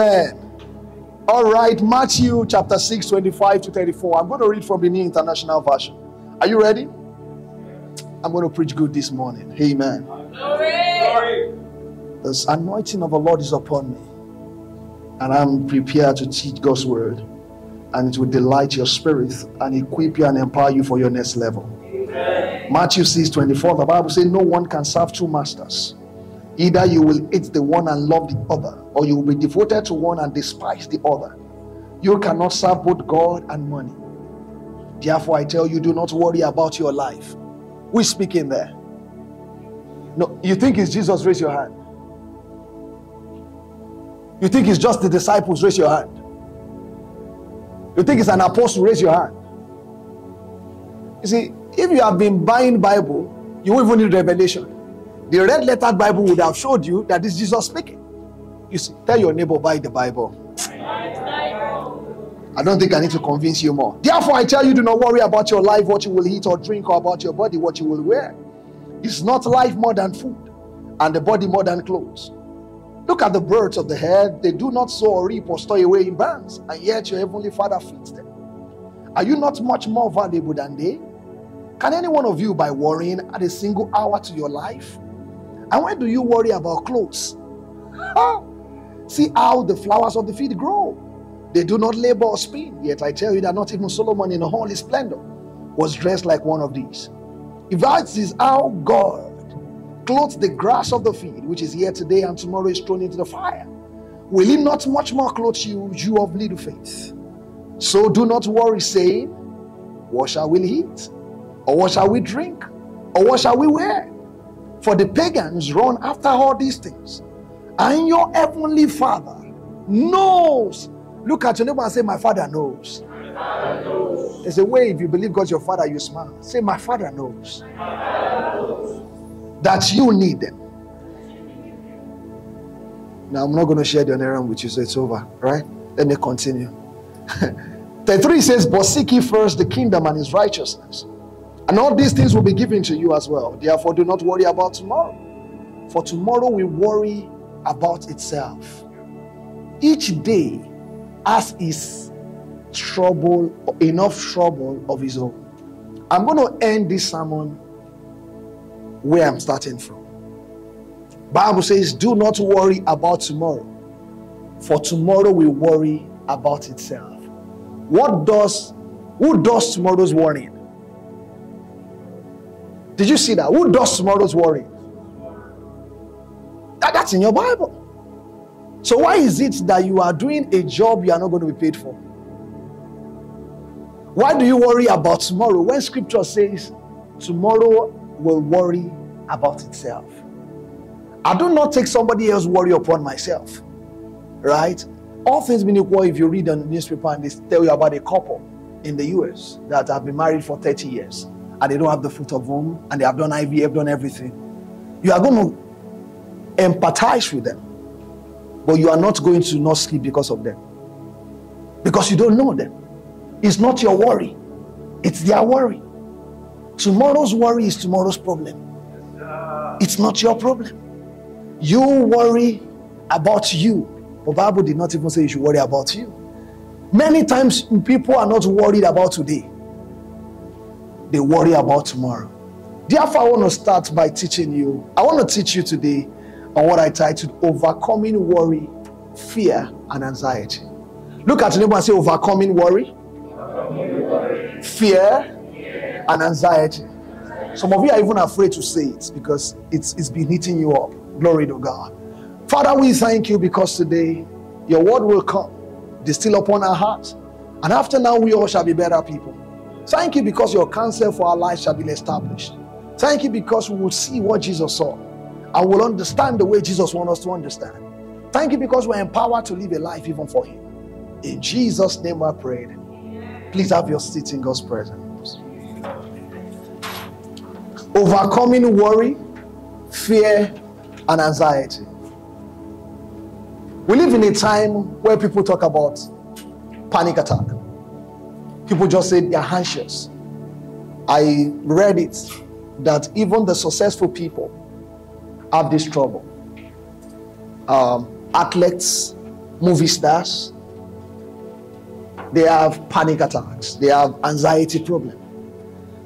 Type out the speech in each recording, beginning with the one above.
amen. All right, Matthew chapter 6, 25 to 34. I'm going to read from the New International Version. Are you ready? I'm going to preach good this morning. Amen. Glory. The anointing of the Lord is upon me, and I'm prepared to teach God's word, and it will delight your spirit and equip you and empower you for your next level. Amen. Matthew 6 24, the Bible says, No one can serve two masters. Either you will hate the one and love the other, or you will be devoted to one and despise the other. You cannot serve both God and money. Therefore, I tell you, do not worry about your life. Who is speaking there? No, you think it's Jesus? Raise your hand. You think it's just the disciples? Raise your hand. You think it's an apostle? Raise your hand. You see, if you have been buying Bible, you won't even need revelation. The red lettered Bible would have showed you that this Jesus speaking. You see, tell your neighbor, buy the Bible. I don't think I need to convince you more. Therefore, I tell you, do not worry about your life, what you will eat or drink, or about your body, what you will wear. Is not life more than food, and the body more than clothes? Look at the birds of the head. They do not sow or reap or store away in barns, and yet your heavenly Father feeds them. Are you not much more valuable than they? Can any one of you, by worrying, add a single hour to your life? And why do you worry about clothes? See how the flowers of the field grow. They do not labor or spin. Yet I tell you that not even Solomon in all his splendor was dressed like one of these. If that is how God clothes the grass of the field, which is here today and tomorrow is thrown into the fire, will he not much more clothe you, you of little faith? So do not worry, saying, What shall we eat? Or what shall we drink? Or what shall we wear? For the pagans run after all these things. And your heavenly Father knows. Look at your neighbor and say, My Father knows. There's a way if you believe God's your Father, you smile. Say, My Father knows that you need them. Now, I'm not going to share the errand with you, so it's over, right? Let me continue. 33 says, But seek ye first the kingdom and his righteousness, and all these things will be given to you as well. Therefore, do not worry about tomorrow, for tomorrow will worry about itself. Each day has its trouble, enough trouble of his own. I'm going to end this sermon where I'm starting from. Bible says, "Do not worry about tomorrow, for tomorrow will worry about itself." What does who does tomorrow's worrying? Did you see that? Who does tomorrow's worry? That, that's in your Bible. So why is it that you are doing a job you are not going to be paid for? Why do you worry about tomorrow when scripture says tomorrow will worry about itself? I do not take somebody else's worry upon myself. Right? All things being equal, if you read on the newspaper and they tell you about a couple in the US that have been married for 30 years and they don't have the fruit of womb and they have done IVF, done everything, you are going to empathize with them. But you are not going to not sleep because of them. Because you don't know them. It's not your worry, it's their worry. Tomorrow's worry is tomorrow's problem. It's not your problem. You worry about you. The Bible did not even say you should worry about you. Many times people are not worried about today. They worry about tomorrow. Therefore, I want to start by teaching you. I want to teach you today on what I titled Overcoming Worry, Fear, and Anxiety. Look at your neighbor and say, Overcoming worry, fear, and anxiety. Some of you are even afraid to say it because it's, it's been hitting you up. Glory to God. Father, we thank you because today your word will come, distill upon our hearts. And after now, we all shall be better people. Thank you because your counsel for our lives shall be established. Thank you because we will see what Jesus saw and will understand the way Jesus wants us to understand. Thank you because we're empowered to live a life even for Him. In Jesus' name I prayed. Please have your seat in God's presence. Overcoming worry, fear, and anxiety. We live in a time where people talk about panic attack. People just say they're anxious. I read it that even the successful people have this trouble. Um, athletes, movie stars, they have panic attacks, they have anxiety problem.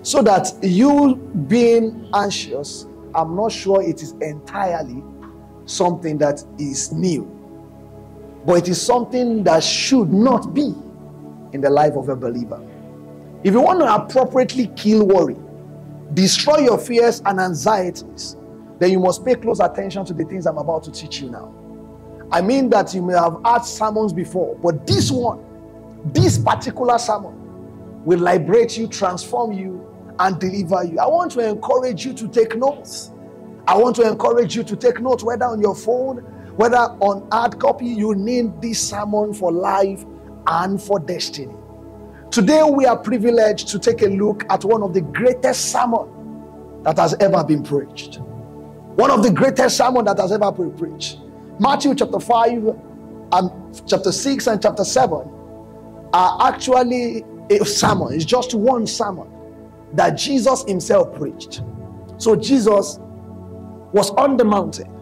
So that you being anxious, I'm not sure it is entirely something that is new, but it is something that should not be in the life of a believer. If you want to appropriately kill worry, destroy your fears and anxieties, then you must pay close attention to the things I'm about to teach you now. I mean that you may have heard sermons before, but this one, this particular sermon, will liberate you, transform you, and deliver you. I want to encourage you to take notes. I want to encourage you to take notes, whether on your phone, whether on hard copy. You need this sermon for life and for destiny. Today, we are privileged to take a look at one of the greatest sermon that has ever been preached. One of the greatest sermon that has ever been preached. Matthew chapter 5 and chapter 6 and chapter 7 are actually a sermon. It's just one sermon that Jesus himself preached. So Jesus was on the mountain.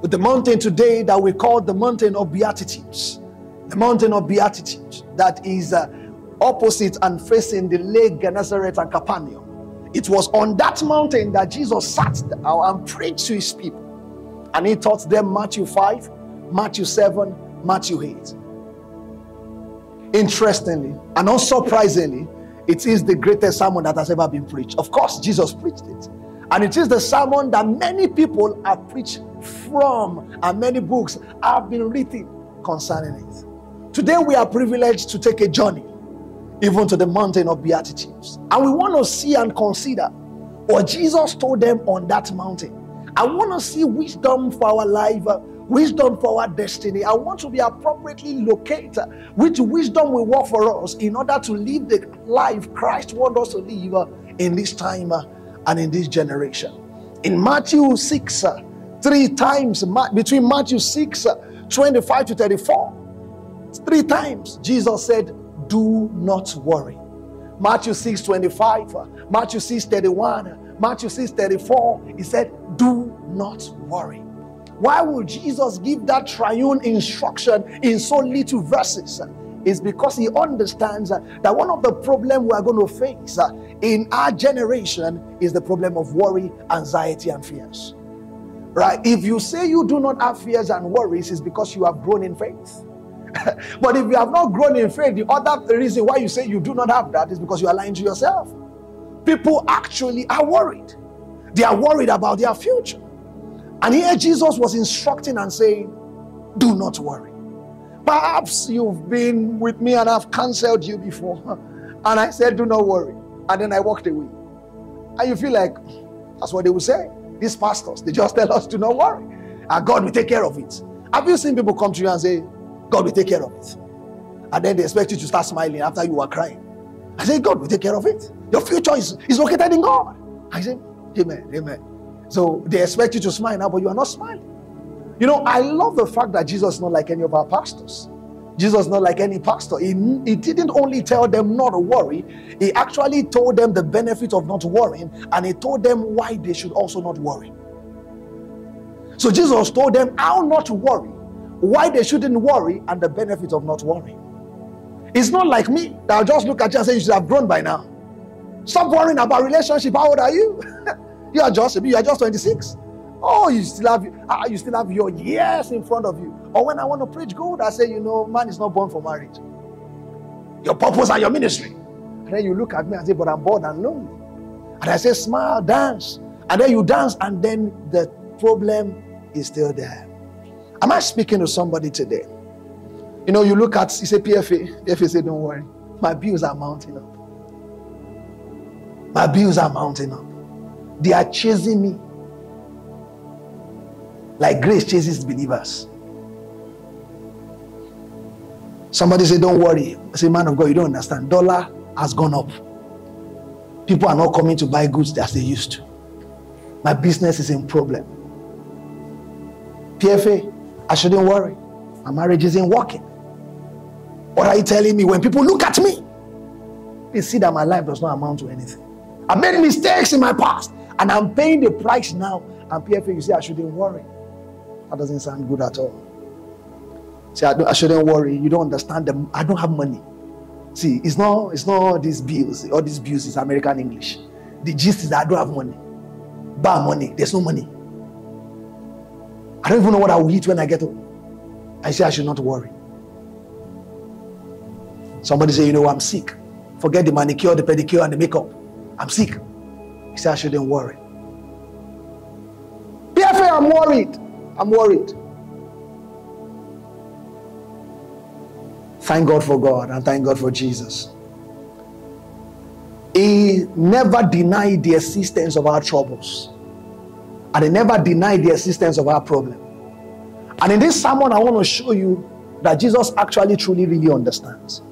With the mountain today that we call the mountain of Beatitudes. The mountain of Beatitudes that is uh, opposite and facing the lake Gennesaret and Capernaum. It was on that mountain that Jesus sat down and preached to his people. And he taught them Matthew 5, Matthew 7, Matthew 8. Interestingly and unsurprisingly, it is the greatest sermon that has ever been preached. Of course, Jesus preached it. And it is the sermon that many people have preached from, and many books have been written concerning it. Today, we are privileged to take a journey even to the mountain of Beatitudes. And we want to see and consider what Jesus told them on that mountain. I want to see wisdom for our life, uh, wisdom for our destiny. I want to be appropriately located which wisdom will work for us in order to live the life Christ wants us to live uh, in this time uh, and in this generation. In Matthew 6, uh, three times between Matthew 6, uh, 25 to 34, three times Jesus said, Do not worry. Matthew 6, 25, uh, Matthew 6, 31, Matthew 6, 34, he said, Do not worry. Why would Jesus give that triune instruction in so little verses? Is because he understands that one of the problems we are going to face in our generation is the problem of worry, anxiety, and fears. Right? If you say you do not have fears and worries, it's because you have grown in faith. but if you have not grown in faith, the other reason why you say you do not have that is because you are lying to yourself. People actually are worried. They are worried about their future. And here Jesus was instructing and saying, Do not worry. Perhaps you've been with me and I've cancelled you before. And I said, Do not worry. And then I walked away. And you feel like that's what they will say. These pastors, they just tell us to not worry. And God will take care of it. Have you seen people come to you and say, God will take care of it? And then they expect you to start smiling after you are crying. I say, God will take care of it. Your future is, is located in God. I say, Amen, Amen. So they expect you to smile now, but you are not smiling. You know, I love the fact that Jesus is not like any of our pastors. Jesus is not like any pastor. He, he didn't only tell them not to worry, he actually told them the benefit of not worrying, and he told them why they should also not worry. So Jesus told them how not to worry, why they shouldn't worry, and the benefit of not worrying. It's not like me that I'll just look at you and say, You should have grown by now. Stop worrying about relationship. How old are you? you are just you are just 26. Oh, you still have uh, you still have your years in front of you. Or when I want to preach good, I say, you know, man is not born for marriage. Your purpose and your ministry. And then you look at me and say, but I'm bored and lonely. And I say, smile, dance. And then you dance, and then the problem is still there. Am I speaking to somebody today? You know, you look at, you say PFA. PFA say, don't worry. My bills are mounting up. My bills are mounting up. They are chasing me. Like grace chases believers. Somebody say, Don't worry. I say, Man of God, you don't understand. Dollar has gone up. People are not coming to buy goods as they used to. My business is in problem. PFA, I shouldn't worry. My marriage isn't working. What are you telling me? When people look at me, they see that my life does not amount to anything. I made mistakes in my past and I'm paying the price now. And PFA, you say I shouldn't worry. That doesn't sound good at all. See, I, I shouldn't worry. You don't understand them. I don't have money. See, it's not, it's not all these bills. All these bills is American English. The gist is I don't have money. Buy money. There's no money. I don't even know what I will eat when I get home. I say I should not worry. Somebody say, you know, I'm sick. Forget the manicure, the pedicure, and the makeup. I'm sick. He said I shouldn't worry. PFA, I'm worried. I'm worried. Thank God for God and thank God for Jesus. He never denied the existence of our troubles. And they never denied the existence of our problem. And in this sermon, I want to show you that Jesus actually truly really understands.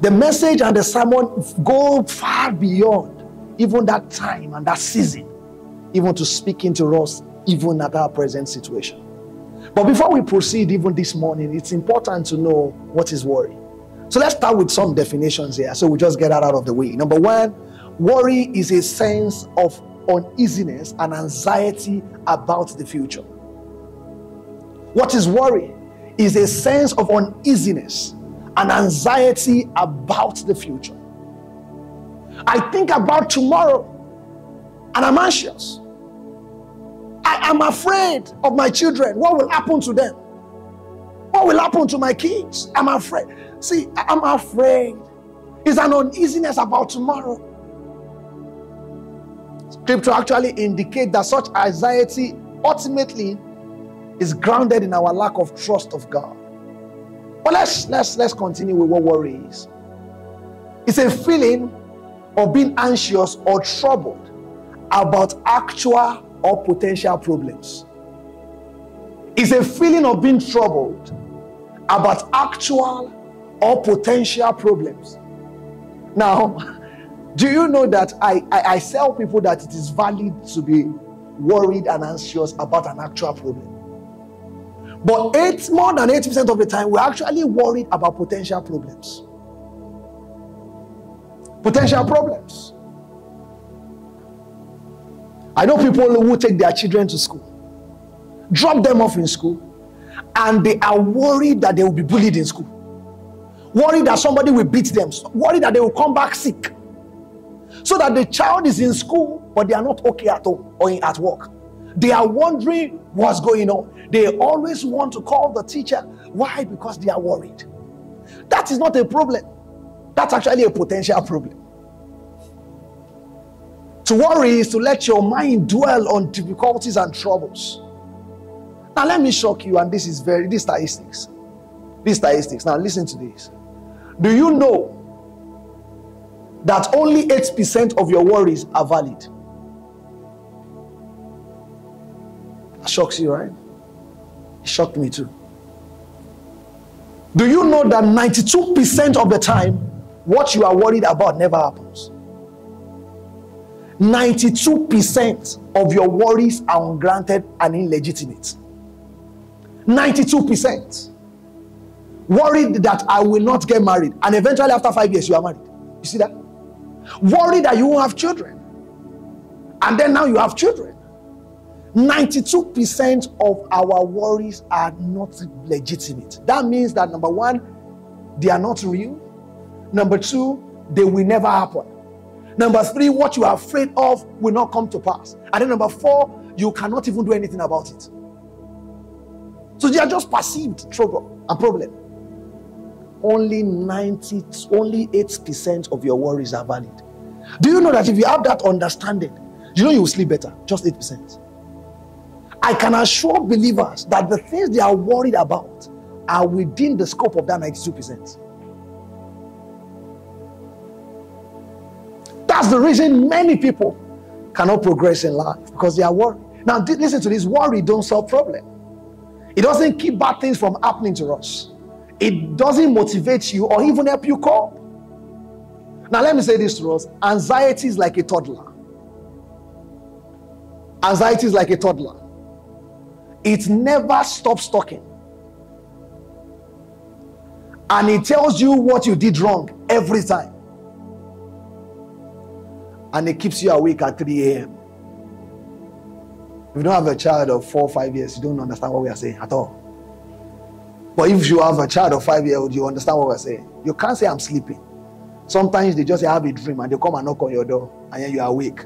The message and the sermon go far beyond even that time and that season, even to speak into us, even at our present situation. But before we proceed, even this morning, it's important to know what is worry. So let's start with some definitions here. So we just get that out of the way. Number one, worry is a sense of uneasiness and anxiety about the future. What is worry? Is a sense of uneasiness and anxiety about the future. I think about tomorrow and I'm anxious. I am afraid of my children. What will happen to them? What will happen to my kids? I'm afraid. See, I'm afraid. It's an uneasiness about tomorrow. Scripture actually indicate that such anxiety ultimately is grounded in our lack of trust of God. But let's let's let's continue with what worry is. It's a feeling of being anxious or troubled about actual or potential problems. It's a feeling of being troubled about actual or potential problems. Now, do you know that I, I, I tell people that it is valid to be worried and anxious about an actual problem? But eight, more than 80% of the time, we're actually worried about potential problems potential problems. I know people who take their children to school, drop them off in school, and they are worried that they will be bullied in school, worried that somebody will beat them, worried that they will come back sick. So that the child is in school, but they are not okay at home or at work. They are wondering what's going on. They always want to call the teacher. Why? Because they are worried. That is not a problem. That's actually a potential problem. To worry is to let your mind dwell on difficulties and troubles. Now, let me shock you, and this is very, these statistics. These statistics. Now, listen to this. Do you know that only 8% of your worries are valid? That shocks you, right? It shocked me too. Do you know that 92% of the time, what you are worried about never happens? 92% of your worries are ungranted and illegitimate. 92%. Worried that I will not get married, and eventually, after five years, you are married. You see that? Worried that you won't have children, and then now you have children. 92% of our worries are not legitimate. That means that number one, they are not real. Number two, they will never happen. Number three, what you are afraid of will not come to pass. And then number four, you cannot even do anything about it. So they are just perceived trouble and problem. Only 90, only 8% of your worries are valid. Do you know that if you have that understanding, you know you will sleep better? Just 8%. I can assure believers that the things they are worried about are within the scope of that 92%. That's the reason many people cannot progress in life because they are worried. Now, listen to this worry don't solve problem. It doesn't keep bad things from happening to us. It doesn't motivate you or even help you cope. Now, let me say this to us anxiety is like a toddler. Anxiety is like a toddler. It never stops talking. And it tells you what you did wrong every time and it keeps you awake at 3 a.m. If you don't have a child of four or five years, you don't understand what we are saying at all. But if you have a child of five year old, you understand what we're saying. You can't say I'm sleeping. Sometimes they just have a dream and they come and knock on your door and then you are awake.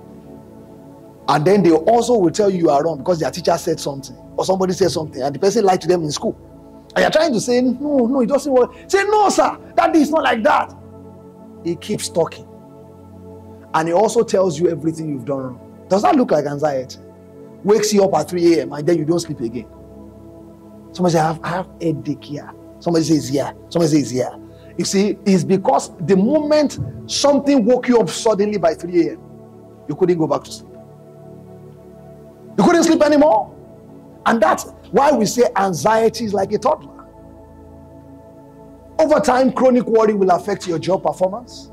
And then they also will tell you you are wrong because their teacher said something or somebody said something and the person lied to them in school. And you're trying to say, no, no, it doesn't work. Say, no, sir, that is not like that. He keeps talking. And he also tells you everything you've done wrong. Does that look like anxiety? Wakes you up at 3 a.m. and then you don't sleep again. Somebody says, I have, I have headache here. Somebody says, yeah. Somebody says, yeah. You see, it's because the moment something woke you up suddenly by 3 a.m., you couldn't go back to sleep. You couldn't sleep anymore. And that's why we say anxiety is like a toddler. Over time, chronic worry will affect your job performance,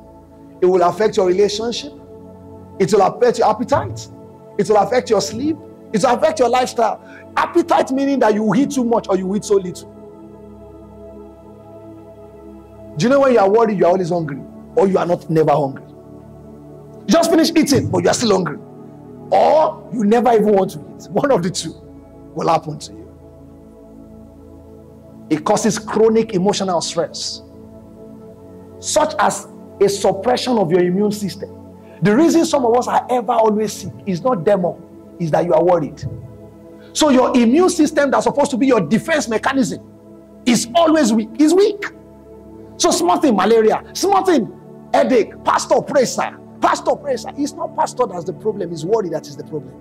it will affect your relationship, it will affect your appetite, it will affect your sleep, it will affect your lifestyle. Appetite meaning that you eat too much or you eat so little. Do you know when you are worried, you are always hungry, or you are not never hungry? You just finish eating, but you are still hungry, or you never even want to eat. One of the two will happen to you. It causes chronic emotional stress, such as a suppression of your immune system. The reason some of us are ever always sick is not demo, is that you are worried. So your immune system that's supposed to be your defense mechanism is always weak. Is weak. So small thing malaria, small thing headache, pastor praise sir, pastor praise sir. It's not pastor that's the problem. It's worry that is the problem.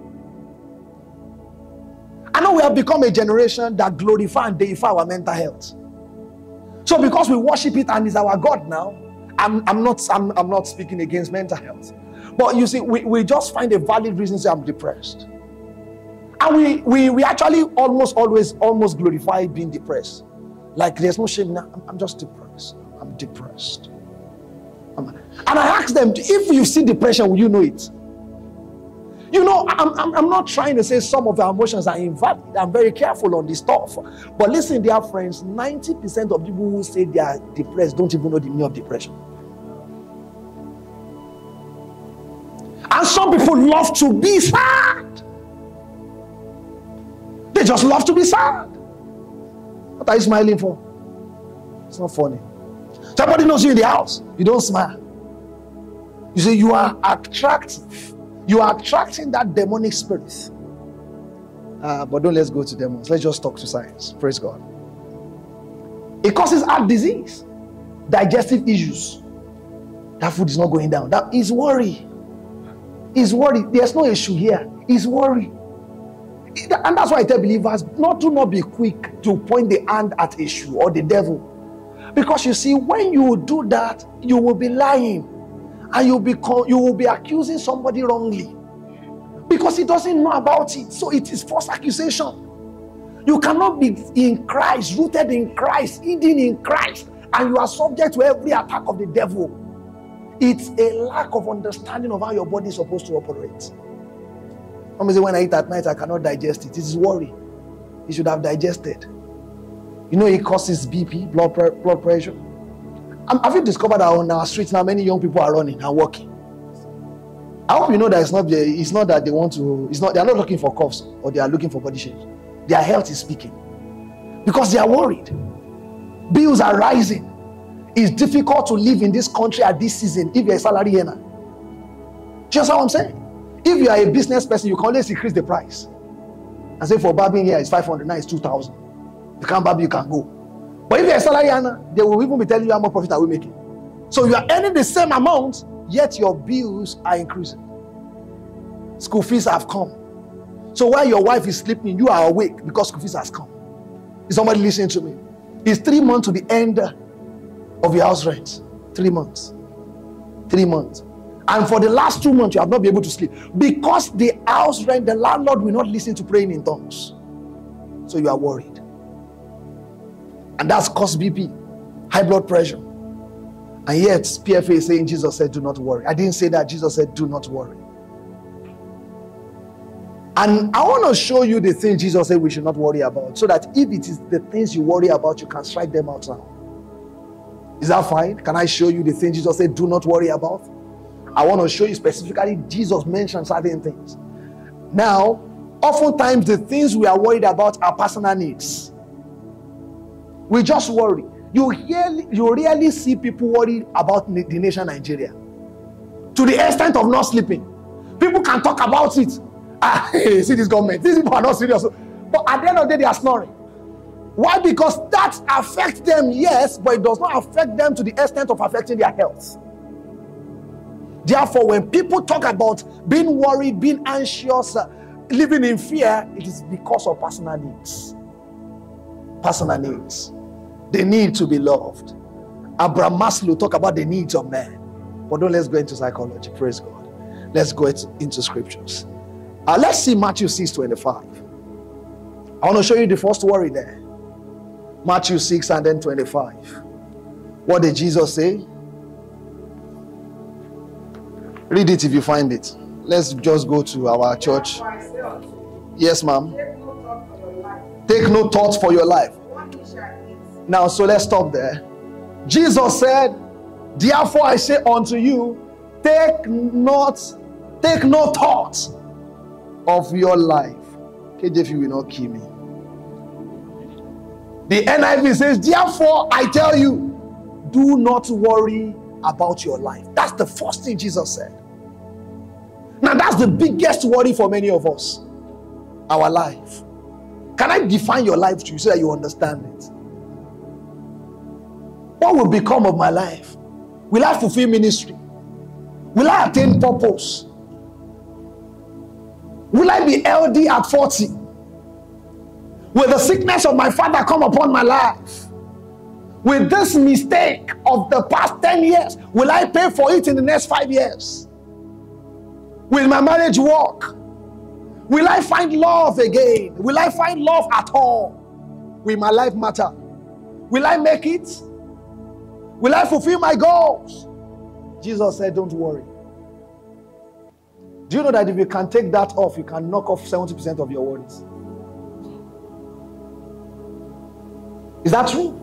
I know we have become a generation that glorify and deify our mental health. So because we worship it and is our God now, I'm, I'm not I'm, I'm not speaking against mental health. But you see, we, we just find a valid reason to say I'm depressed. And we, we we actually almost always almost glorify being depressed. Like there's no shame now. I'm, I'm just depressed. I'm depressed. I'm- and I ask them, if you see depression, will you know it? You know, I'm, I'm, I'm not trying to say some of our emotions are invalid. I'm very careful on this stuff. But listen, dear friends, 90% of people who say they are depressed don't even know the meaning of depression. And some people love to be sad. They just love to be sad. What are you smiling for? It's not funny. Somebody knows you in the house, you don't smile. You say you are attractive. You are attracting that demonic spirit. Uh, but don't let's go to demons. Let's just talk to science. Praise God. It causes heart disease, digestive issues. That food is not going down. That is worry. Is worry. There's no issue here. Is worry. And that's why I tell believers not to not be quick to point the hand at issue or the devil. Because you see, when you do that, you will be lying and you'll be you will be accusing somebody wrongly because he doesn't know about it. So it is false accusation. You cannot be in Christ, rooted in Christ, hidden in Christ, and you are subject to every attack of the devil. It's a lack of understanding of how your body is supposed to operate. Somebody say, when I eat at night, I cannot digest it. It is worry. You should have digested. You know, it causes BP, blood, blood pressure. Um, have you discovered that on our streets now many young people are running and walking? I hope you know that it's not it's not that they want to, it's not they are not looking for cuffs or they are looking for body shape. Their health is speaking. Because they are worried. Bills are rising. It's difficult to live in this country at this season if you're a salary earner. Do you understand what I'm saying? If you are a business person, you can always increase the price. And say for barbing here it's 500, now it's 2000. You can't barb, you can go. But if you're a salary earner, they will even be telling you how much profit are we making. So you are earning the same amount, yet your bills are increasing. School fees have come. So while your wife is sleeping, you are awake because school fees has come. Is somebody listening to me? It's three months to the end of your house rent. Three months. Three months. And for the last two months, you have not been able to sleep because the house rent, the landlord will not listen to praying in tongues. So you are worried. And that's caused BP, high blood pressure. And yet, PFA is saying Jesus said, Do not worry. I didn't say that. Jesus said, Do not worry. And I want to show you the things Jesus said we should not worry about so that if it is the things you worry about, you can strike them out now. Is that fine? Can I show you the things Jesus said, Do not worry about? I want to show you specifically, Jesus mentioned certain things. Now, oftentimes the things we are worried about are personal needs. We just worry. You really, you really see people worried about the nation Nigeria to the extent of not sleeping. People can talk about it. Ah, see this government. These people are not serious. But at the end of the day, they are snoring. Why? Because that affects them, yes, but it does not affect them to the extent of affecting their health. Therefore, when people talk about being worried, being anxious, uh, living in fear, it is because of personal needs. Personal needs. They need to be loved. Abraham Maslow talk about the needs of man. But don't let's go into psychology. Praise God. Let's go into scriptures. Uh, let's see Matthew 6 25. I want to show you the first worry there. Matthew 6 and then 25. What did Jesus say? Read it if you find it. Let's just go to our church. Yes, ma'am. Take no thought for your life. Now, so let's stop there. Jesus said, Therefore I say unto you, take not, take no thought of your life. KJV will not kill me. The NIV says, Therefore I tell you, do not worry about your life. That's the first thing Jesus said. Now, that's the biggest worry for many of us our life. Can I define your life to you so that you understand it? What will become of my life? Will I fulfill ministry? Will I attain purpose? Will I be LD at 40? Will the sickness of my father come upon my life? Will this mistake of the past 10 years, will I pay for it in the next five years? Will my marriage work? Will I find love again? Will I find love at all? Will my life matter? Will I make it? Will I fulfill my goals? Jesus said, Don't worry. Do you know that if you can take that off, you can knock off 70% of your worries? Is that true?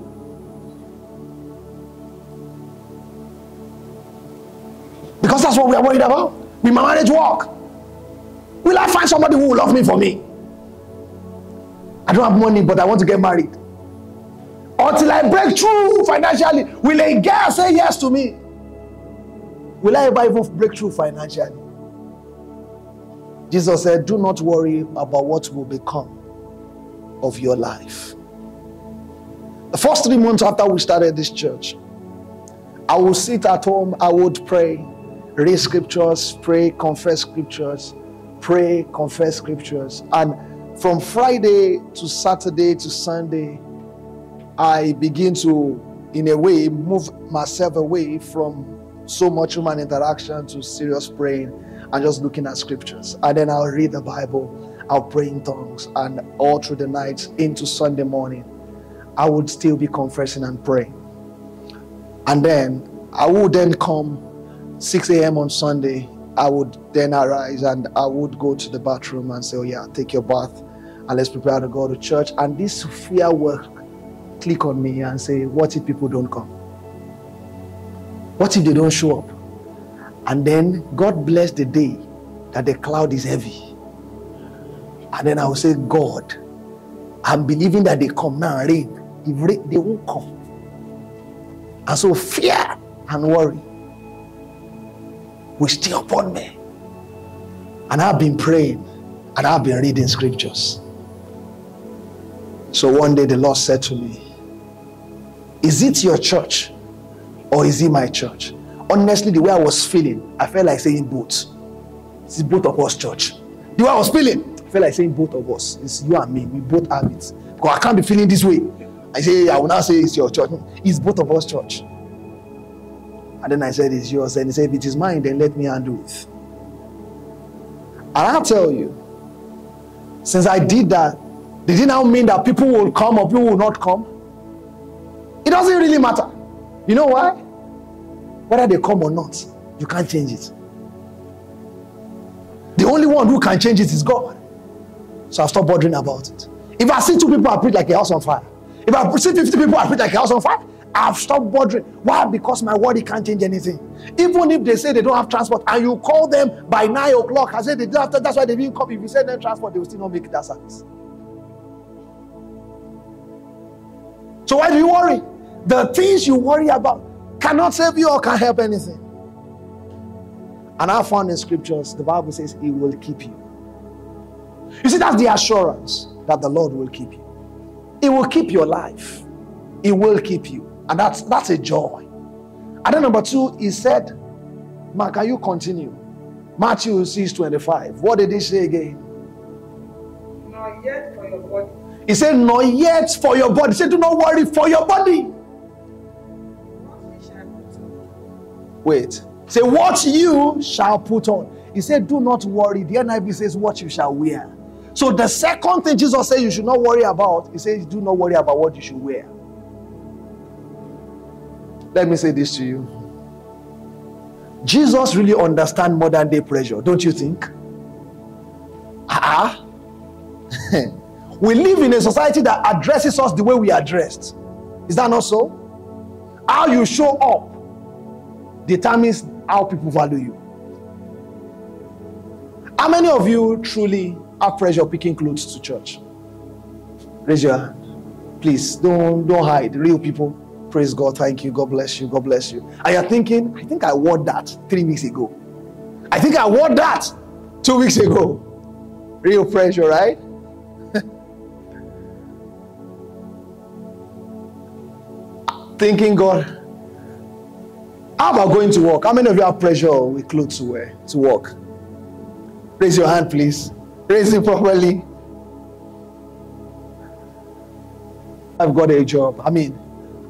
Because that's what we are worried about. Will my marriage work? Will I find somebody who will love me for me? I don't have money, but I want to get married. Until I break through financially, will a girl say yes to me? Will I ever even break through financially? Jesus said, Do not worry about what will become of your life. The first three months after we started this church, I would sit at home, I would pray, read scriptures, pray, confess scriptures, pray, confess scriptures. And from Friday to Saturday to Sunday, I begin to, in a way, move myself away from so much human interaction to serious praying and just looking at scriptures. And then I'll read the Bible, I'll pray in tongues, and all through the night into Sunday morning, I would still be confessing and praying. And then I would then come 6 a.m. on Sunday, I would then arise and I would go to the bathroom and say, Oh, yeah, take your bath and let's prepare to go to church. And this fear will click on me and say, What if people don't come? What if they don't show up? And then God bless the day that the cloud is heavy. And then I will say, God, I'm believing that they come now rain. If rain, they won't come. And so fear and worry will stay upon me. And I've been praying and I've been reading scriptures. So one day the Lord said to me, Is it your church or is it my church? Honestly, the way I was feeling, I felt like saying both. It's both of us, church. The way I was feeling, I felt like saying both of us. It's you and me. We both have it. Because I can't be feeling this way. I say, I will not say it's your church. It's both of us, church. And then I said, It's yours. And he said, If it is mine, then let me handle it. And I'll tell you, since I did that, did it now mean that people will come or people will not come? It doesn't really matter. You know why? Whether they come or not, you can't change it. The only one who can change it is God. So I'll stop bothering about it. If I see two people, I preach like a house on fire. If I see 50 people, I preach like a house on fire. I've stopped bothering. Why? Because my word, worry can't change anything. Even if they say they don't have transport and you call them by 9 o'clock I say they have, that's why they didn't come. If you send them transport, they will still not make that service. So why do you worry? The things you worry about cannot save you or can help anything. And I found in scriptures, the Bible says He will keep you. You see, that's the assurance that the Lord will keep you. He will keep your life. He will keep you. And that's that's a joy. And then number two, he said, Mark, can you continue? Matthew 6 25. What did he say again? Not yet for your body. He said, Not yet for your body. He said, Do not worry for your body. What we shall put on. Wait. Say, What you shall put on. He said, Do not worry. The NIV says, What you shall wear. So the second thing Jesus said you should not worry about, he says, Do not worry about what you should wear. Let me say this to you. Jesus really understands modern day pressure, don't you think? Ah, we live in a society that addresses us the way we are dressed. Is that not so? How you show up determines how people value you. How many of you truly have pressure picking clothes to church? Raise your hand. Please don't don't hide. Real people. Praise God. Thank you. God bless you. God bless you. And you're thinking, I think I wore that three weeks ago. I think I wore that two weeks ago. Real pressure, right? thinking, God, how about going to work? How many of you have pressure with clothes to wear to work? Raise your hand, please. Raise it properly. I've got a job. I mean,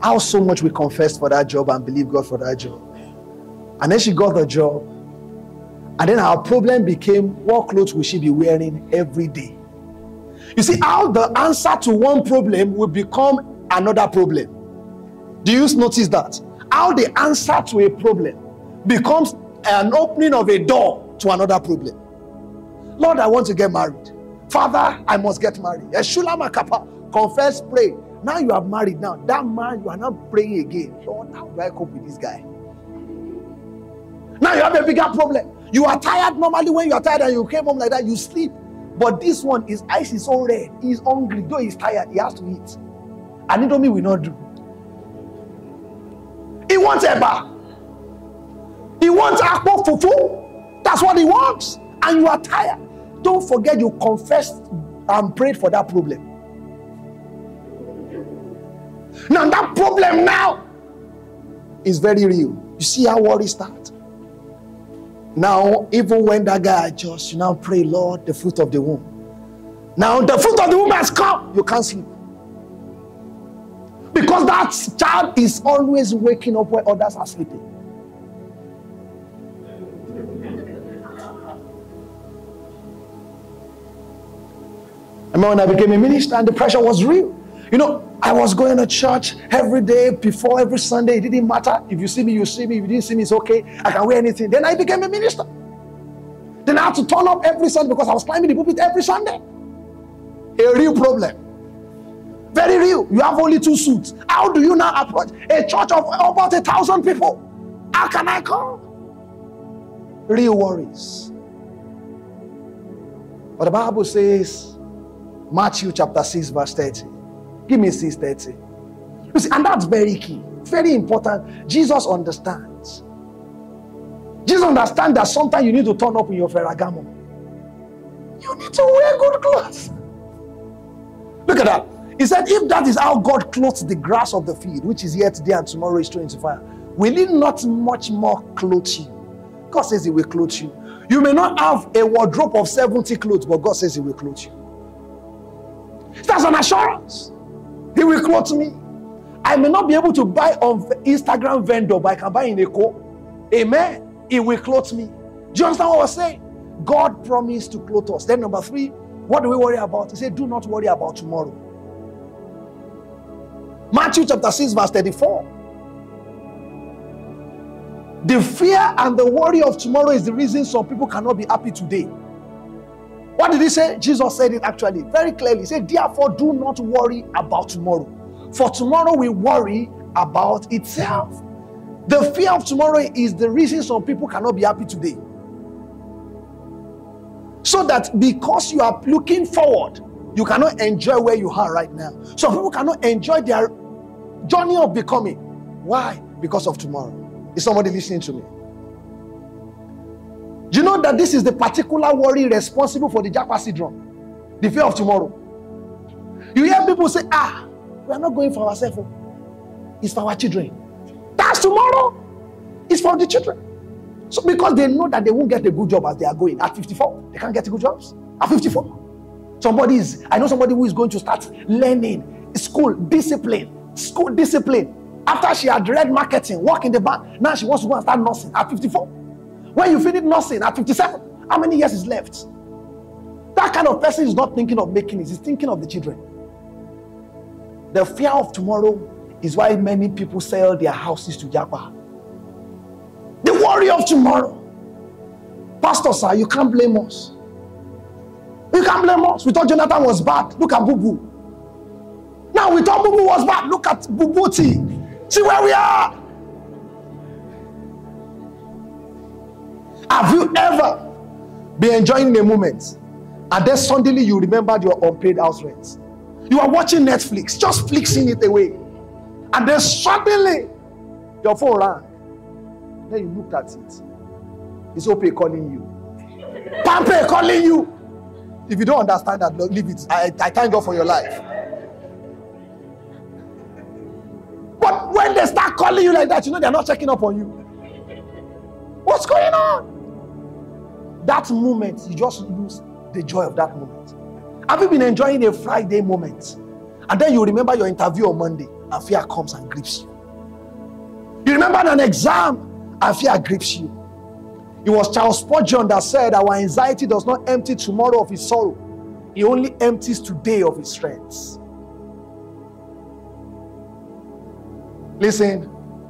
how so much we confess for that job and believe God for that job. And then she got the job. And then our problem became what clothes will she be wearing every day? You see how the answer to one problem will become another problem. Do you notice that? How the answer to a problem becomes an opening of a door to another problem. Lord, I want to get married. Father, I must get married. Eshula Makapa, confess, pray. Now you are married. Now that man, you are not praying again. Lord, how do I cope with this guy? Now you have a bigger problem. You are tired normally when you are tired and you came home like that, you sleep. But this one, his eyes is so red. He's hungry. Though he's tired, he has to eat. And Indomie will not do. He wants a bar. He wants akpo fufu. That's what he wants. And you are tired. Don't forget you confessed and prayed for that problem. Now that problem now is very real. You see how worry start. Now, even when that guy just, you now pray, Lord, the fruit of the womb. Now the fruit of the womb has come. You can't sleep. Because that child is always waking up where others are sleeping. I remember when I became a minister and the pressure was real. You know, I was going to church every day before every Sunday. It didn't matter. If you see me, you see me. If you didn't see me, it's okay. I can wear anything. Then I became a minister. Then I had to turn up every Sunday because I was climbing the pulpit every Sunday. A real problem. Very real. You have only two suits. How do you now approach a church of about a thousand people? How can I come? Real worries. But the Bible says, Matthew chapter 6, verse 30. Give me 630. You see, and that's very key, very important. Jesus understands. Jesus understands that sometimes you need to turn up in your Ferragamo. You need to wear good clothes. Look at that. He said, if that is how God clothes the grass of the field, which is here today and tomorrow is thrown into fire, will he not much more clothe you? God says he will clothe you. You may not have a wardrobe of 70 clothes, but God says he will clothe you. That's an assurance. He will clothe me. I may not be able to buy on Instagram vendor, but I can buy in Eco. Amen. He will clothe me. Do you understand what I was saying? God promised to clothe us. Then number three, what do we worry about? He said, do not worry about tomorrow. Matthew chapter 6, verse 34. The fear and the worry of tomorrow is the reason some people cannot be happy today. What did he say? Jesus said it actually very clearly. He said, Therefore, do not worry about tomorrow. For tomorrow will worry about itself. The fear of tomorrow is the reason some people cannot be happy today. So that because you are looking forward, you cannot enjoy where you are right now. Some people cannot enjoy their Journey of becoming. Why? Because of tomorrow. Is somebody listening to me? Do you know that this is the particular worry responsible for the Japa syndrome? The fear of tomorrow. You hear people say, ah, we are not going for ourselves. oh. It's for our children. That's tomorrow. It's for the children. So because they know that they won't get a good job as they are going at 54, they can't get good jobs at 54. Somebody is, I know somebody who is going to start learning school discipline, school discipline. After she had read marketing, work in the bank, now she wants to go and start nursing at 54. When you finish nursing at 57, how many years is left? That kind of person is not thinking of making it, he's thinking of the children. The fear of tomorrow is why many people sell their houses to Japa. The worry of tomorrow. Pastor, sir, you can't blame us. You can't blame us. We thought Jonathan was bad. Look at Boo Boo. Now we thought Boo Boo was bad. Look at Boo Boo T. See where we are. Have you ever been enjoying a moment and then suddenly you remembered your unpaid house rent? You are watching Netflix, just flixing it away. And then suddenly your phone rang. Then you looked at it. It's OPay calling you. PalmPay calling you. If you don't understand that, leave it. I, I thank God for your life. But when they start calling you like that, you know they're not checking up on you. What's going on? That moment, you just lose the joy of that moment. Have you been enjoying a Friday moment? And then you remember your interview on Monday, and fear comes and grips you. You remember an exam, and fear grips you. It was Charles Spurgeon that said, Our anxiety does not empty tomorrow of his sorrow, it only empties today of his strength. Listen,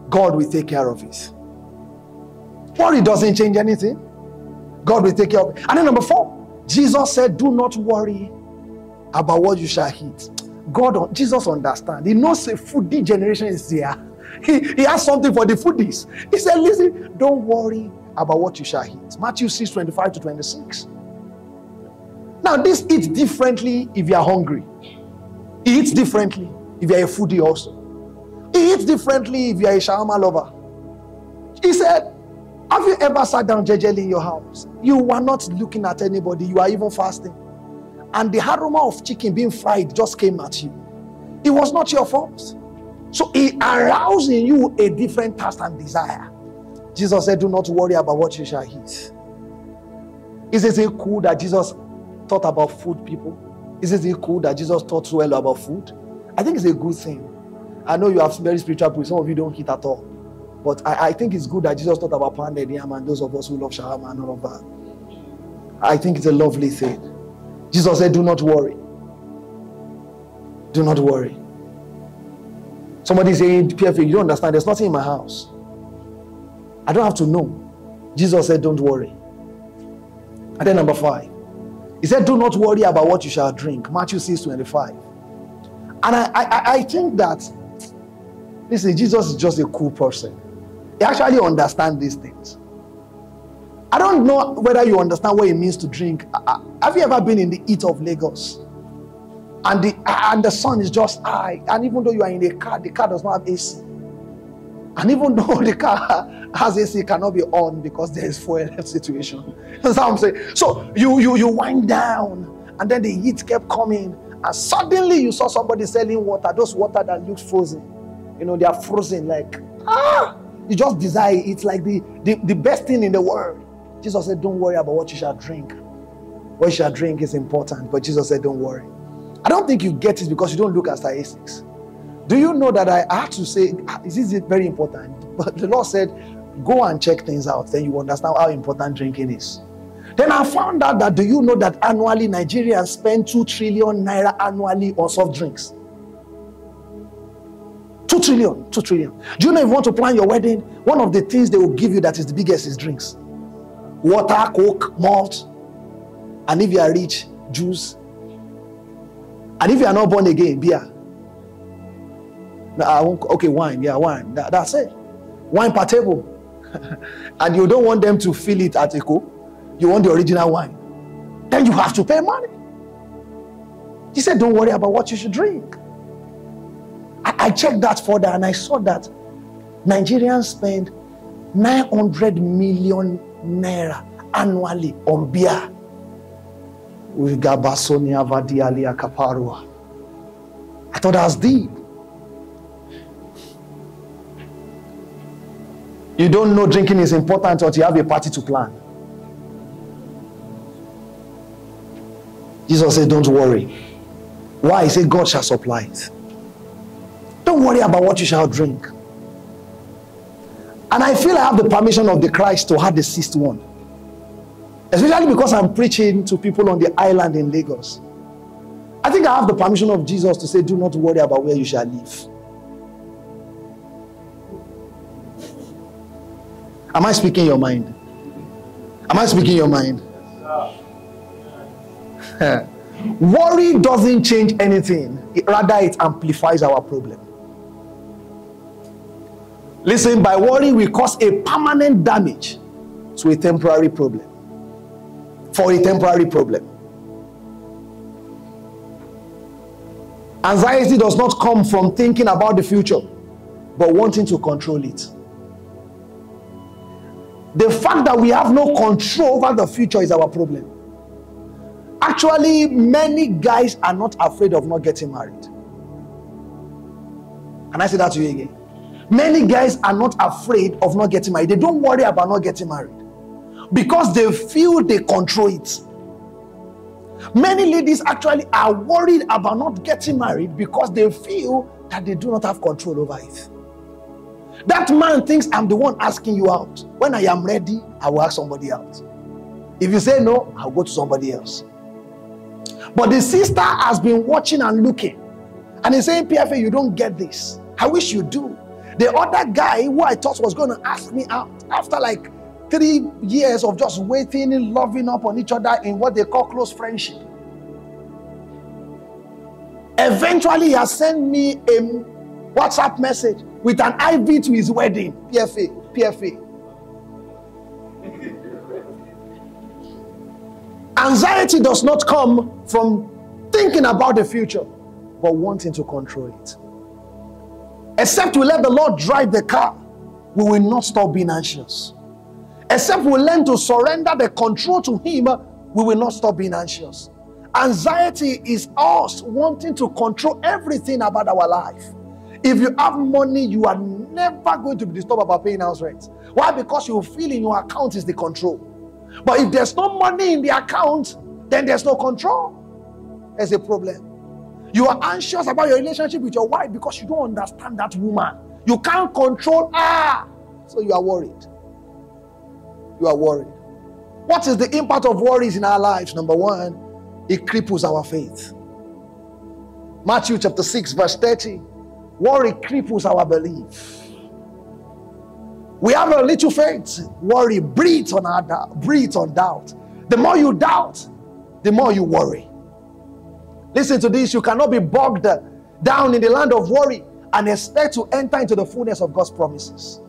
God will take care of it. Worry doesn't change anything. God will take care of it. And then number four, Jesus said, Do not worry about what you shall eat. God, Jesus understands. He knows a foodie generation is there. He, he has something for the foodies. He said, Listen, don't worry about what you shall eat. Matthew 6 25 to 26. Now, this eats differently if you are hungry. It eats differently if you are a foodie also. It eats differently if you are a shawarma lover. He said, Have you ever sat down jejely in your house? You were not looking at anybody, you are even fasting. And the aroma of chicken being fried just came at you. It was not your fault. So it aroused in you a different thirst and desire. Jesus said, Do not worry about what you shall eat. Is it cool that Jesus thought about food, people? Is it cool that Jesus thought well about food? I think it's a good thing. I know you have very spiritual people, some of you don't eat at all. But I, I think it's good that Jesus thought about pounded yam and those of us who love shawarma and all of that. I think it's a lovely thing. Jesus said, Do not worry. Do not worry. Somebody saying, PFA, you don't understand. There's nothing in my house. I don't have to know. Jesus said, Don't worry. And then number five, he said, Do not worry about what you shall drink. Matthew 6 25. And I, I, I think that, listen, Jesus is just a cool person. Actually understand these things. I don't know whether you understand what it means to drink. Have you ever been in the heat of Lagos? And the and the sun is just high. And even though you are in a car, the car does not have AC. And even though the car has AC, it cannot be on because there is fuel situation. That's how I'm saying. So you you you wind down, and then the heat kept coming, and suddenly you saw somebody selling water. Those water that looks frozen, you know, they are frozen like ah. You just desire it. It's like the, the, the best thing in the world. Jesus said, Don't worry about what you shall drink. What you shall drink is important, but Jesus said, Don't worry. I don't think you get it because you don't look at statistics. Do you know that I had to say, ah, this is very important? But the Lord said, Go and check things out, then you understand how important drinking is. Then I found out that do you know that annually Nigerians spend 2 trillion naira annually on soft drinks? 2 trillion, 2 trillion. Do you know if you want to plan your wedding, one of the things they will give you that is the biggest is drinks water, coke, malt, and if you are rich, juice. And if you are not born again, beer. No, I won't, okay, wine, yeah, wine. That- that's it. Wine per table. and you don't want them to fill it at Eco. You want the original wine. Then you have to pay money. He said, Don't worry about what you should drink. I, checked that further and I saw that Nigerians spend 900 million naira annually on beer. With Gabasonia Vadialia Kaparua. I thought that was deep. You don't know drinking is important until you have a party to plan. Jesus said, Don't worry. Why? He said, God shall supply it. Don't worry about what you shall drink. And I feel I have the permission of the Christ to have the sixth one. Especially because I'm preaching to people on the island in Lagos. I think I have the permission of Jesus to say, Do not worry about where you shall live. Am I speaking your mind? Am I speaking your mind? Worry doesn't change anything, it, rather, it amplifies our problem. Listen, by worry, we cause a permanent damage to a temporary problem. For a temporary problem. Anxiety does not come from thinking about the future, but wanting to control it. The fact that we have no control over the future is our problem. Actually, many guys are not afraid of not getting married. Can I say that to you again? Many guys are not afraid of not getting married. They don't worry about not getting married because they feel they control it. Many ladies actually are worried about not getting married because they feel that they do not have control over it. That man thinks I'm the one asking you out. When I am ready, I will ask somebody out. If you say no, I'll go to somebody else. But the sister has been watching and looking. And he's saying, PFA, you don't get this. I wish you do. The other guy who I thought was going to ask me out after like three years of just waiting and loving up on each other in what they call close friendship. Eventually, he has sent me a WhatsApp message with an IV to his wedding. PFA, PFA. Anxiety does not come from thinking about the future, but wanting to control it. Except we let the Lord drive the car, we will not stop being anxious. Except we learn to surrender the control to Him, we will not stop being anxious. Anxiety is us wanting to control everything about our life. If you have money, you are never going to be disturbed about paying house rent. Why? Because you feel in your account is the control. But if there's no money in the account, then there's no control. There's a problem. You are anxious about your relationship with your wife because you don't understand that woman. You can't control her. So you are worried. You are worried. What is the impact of worries in our lives? Number one, it cripples our faith. Matthew chapter 6, verse 30. Worry cripples our belief. We have a little faith. Worry breeds on our doubt, breeds on doubt. The more you doubt, the more you worry. Listen to this. You cannot be bogged down in the land of worry and expect to enter into the fullness of God's promises.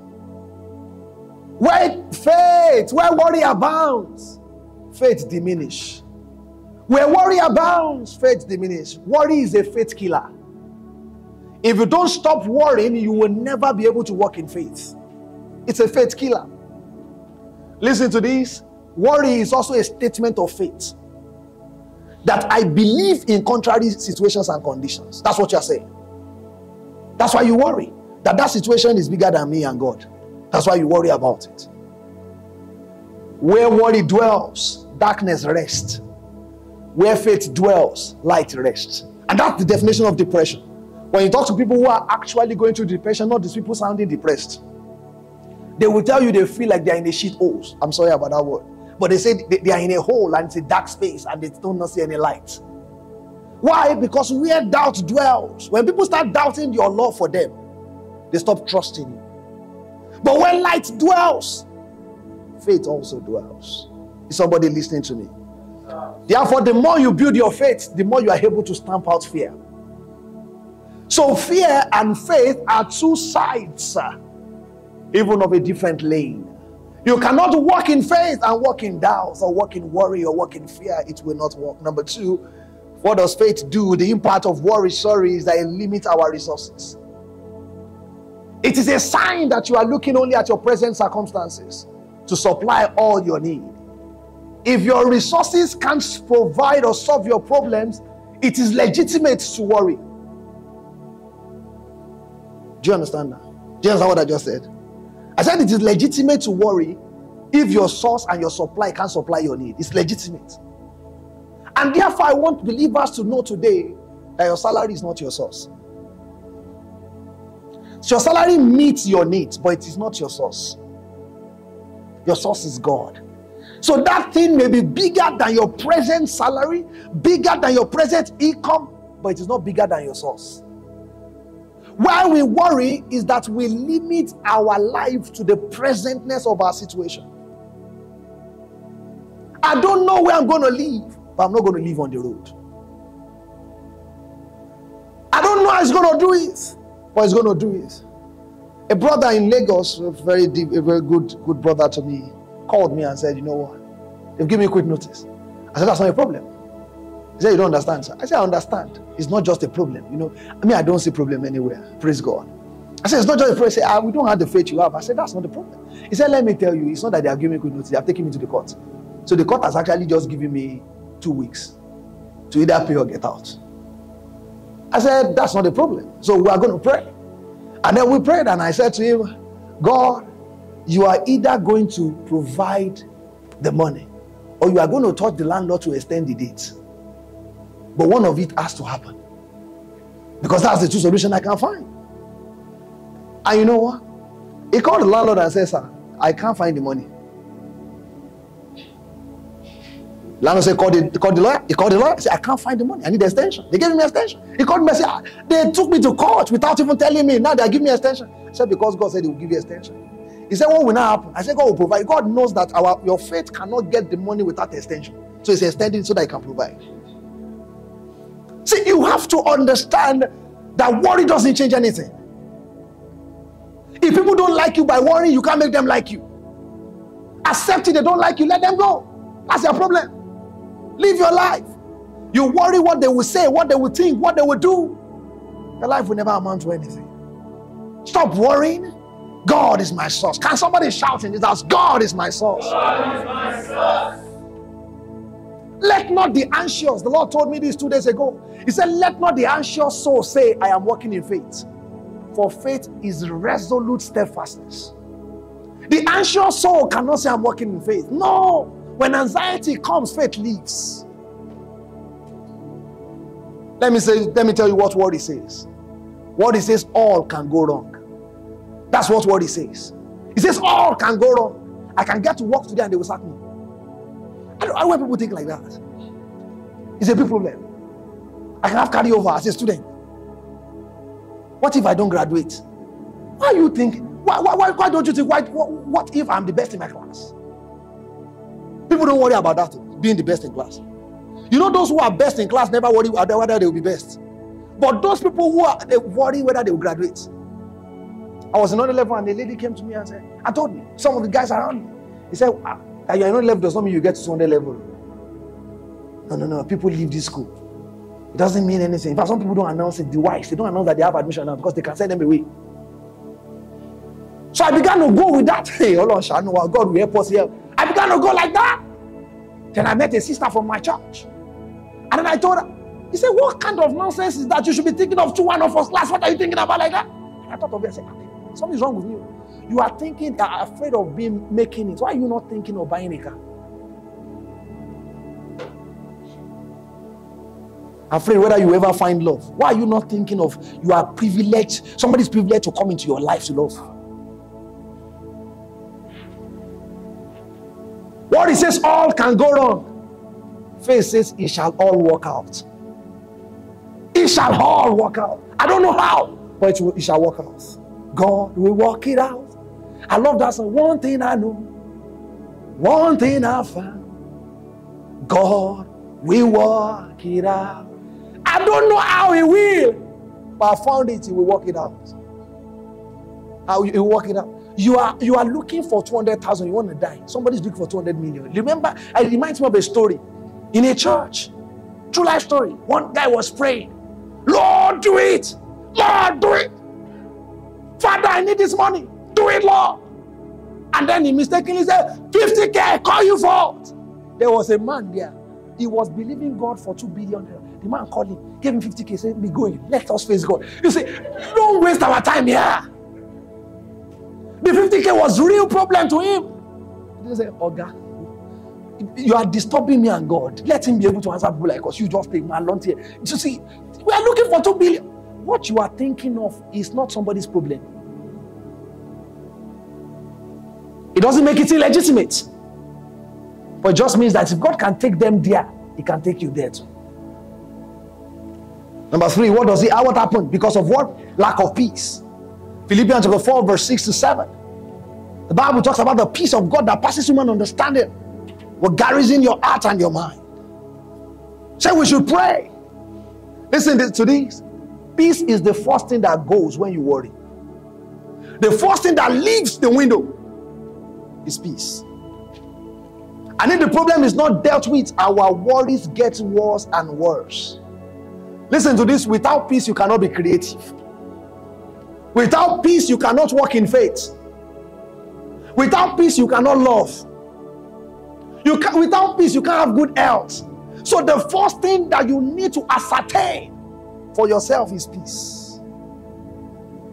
Where faith, where worry abounds, faith diminish. Where worry abounds, faith diminish. Worry is a faith killer. If you don't stop worrying, you will never be able to walk in faith. It's a faith killer. Listen to this. Worry is also a statement of faith. That I believe in contrary situations and conditions. That's what you're saying. That's why you worry. That that situation is bigger than me and God. That's why you worry about it. Where worry dwells, darkness rests. Where faith dwells, light rests. And that's the definition of depression. When you talk to people who are actually going through depression, not these people sounding depressed, they will tell you they feel like they're in a shit hole. I'm sorry about that word. But they say they, are in a hole and it's a dark space and they don't not see any light. Why? Because where doubt dwells, when people start doubting your love for them, they stop trusting you. But when light dwells, faith also dwells. Is somebody listening to me? Therefore, the more you build your faith, the more you are able to stamp out fear. So, fear and faith are two sides, even of a different lane. You cannot walk in faith and walk in doubt, or walk in worry, or walk in fear. It will not work. Number two, what does faith do? The impact of worry, sorry, is that it limits our resources. It is a sign that you are looking only at your present circumstances to supply all your need. If your resources can't provide or solve your problems, it is legitimate to worry. Do you understand that? Do you understand what I just said? I said it is legitimate to worry if your source and your supply can't supply your need. It's legitimate. And therefore, I want believers to know today that your salary is not your source. So your salary meets your needs, but it is not your source. Your source is God. So that thing may be bigger than your present salary, bigger than your present income, but it is not bigger than your source. Why we worry is that we limit our life to the presentness of our situation. I don't know where I'm going to live, but I'm not going to live on the road. I don't know how he's going to do it, but he's going to do it. A brother in Lagos, a very deep, a very good, good brother to me, called me and said, "You know what? They've given me quick notice." I said, "That's not a problem." He said, "You don't understand, sir." I said, "I understand. It's not just a problem. You know, I mean, I don't see problem anywhere. Praise God." I said, "It's not just a problem." He said, ah, "We don't have the faith you have." I said, "That's not the problem." He said, "Let me tell you, it's not that they are giving me quick notice. They have taken me to the court. So the court has actually just given me two weeks to either pay or get out." I said, That's not the problem. So we are going to pray. And then we prayed, and I said to him, God, you are either going to provide the money or you are going to touch the landlord to extend the date. But one of it has to happen. Because that's the two solution I can find. And you know what? He called the landlord and said, Sir, I can't find the money. Landlord said, call the, call the lawyer. He called the lawyer. He said, I can't find the money. I need extension. They gave me extension. He called me and said, "Ah, they took me to court without even telling me. Now they are giving me extension. I said, because God said he will give you extension. He said, what will now happen? I said, God will provide. God knows that our your faith cannot get the money without extension. So he's extending so that he can provide. See, you have to understand that worry doesn't change anything. If people don't like you by worrying, you can't make them like you. Accept it, they don't like you, let them go. That's your problem. Live your life. You worry what they will say, what they will think, what they will do. Your life will never amount to anything. Stop worrying. God is my source. Can somebody shout in this house? God is my source. Let not the anxious, the Lord told me this two days ago. He said, Let not the anxious soul say, I am walking in faith. For faith is resolute steadfastness. The anxious soul cannot say, I'm walking in faith. No. When anxiety comes, faith leaves. Let me say, let me tell you what word worry says. Worry says all can go wrong. That's what word worry says. It says all can go wrong. I can get to work today and they will sack me. I don't, know why people think like that. It's a big problem. I can have carryover as a student. What if I don't graduate? Why you think? Why, why, why, why don't you think? Why, what, what if I'm the best in my class? People don't worry about that, being the best in class. You know, those who are best in class never worry whether they will be best. But those people who are they worry whether they will graduate. I was in another level and a lady came to me and said, I told me, some of the guys around me. He said, ah, that you're in another level does not mean you get to 200 level. No, no, no. People leave this school. It doesn't mean anything. In fact, some people don't announce it. The wise, they don't announce that they have admission now because they can send them away. So I began to go with that. Hey, hold on, Shanu, God will help us here. I began to go like that. Then I met a sister from my church. And then I told her, he said, What kind of nonsense is that? You should be thinking of two one of first class. What are you thinking about like that? And I thought of it. I said, Something's wrong with you. You are thinking, are afraid of being making it. Why are you not thinking of buying a car? Afraid whether you ever find love. Why are you not thinking of you are privileged? Somebody's privileged to come into your life to love. What he says, all can go wrong. Faith says, it shall all work out. It shall all work out. I don't know how, but it, it shall work out. God will work it out. I love that song. One thing I know, one thing I found. God will work it out. I don't know how He will, but I found it. He will work it out. How He will work it out. You are you are looking for 200,000, you want to die. Somebody's looking for 200 million. Remember, it reminds me of a story in a church. True life story. One guy was praying, Lord, do it. Lord, do it. Father, I need this money. Do it, Lord. And then he mistakenly said, 50k, I call you forth. There was a man there. He was believing God for 2 billion. The man called him, gave him 50k, said, Be going, let us face God. You see, don't waste our time here. The 50k was real problem to him. He said, Oga, you are disturbing me and God. Let him be able to answer people like us. You just take my lunch here. You see, we are looking for 2 billion. What you are thinking of is not somebody's problem. It doesn't make it illegitimate. But it just means that if God can take them there, He can take you there too. Number three, what does it? What happened? Because of what? Lack of peace. Philippians chapter 4, verse 6 to 7. The Bible talks about the peace of God that passes human understanding will garrison your heart and your mind. Say we should pray. Listen to this. Peace is the first thing that goes when you worry. The first thing that leaves the window is peace. And if the problem is not dealt with, our worries get worse and worse. Listen to this without peace, you cannot be creative. Without peace, you cannot walk in faith. Without peace, you cannot love. You can, without peace, you can't have good health. So, the first thing that you need to ascertain for yourself is peace.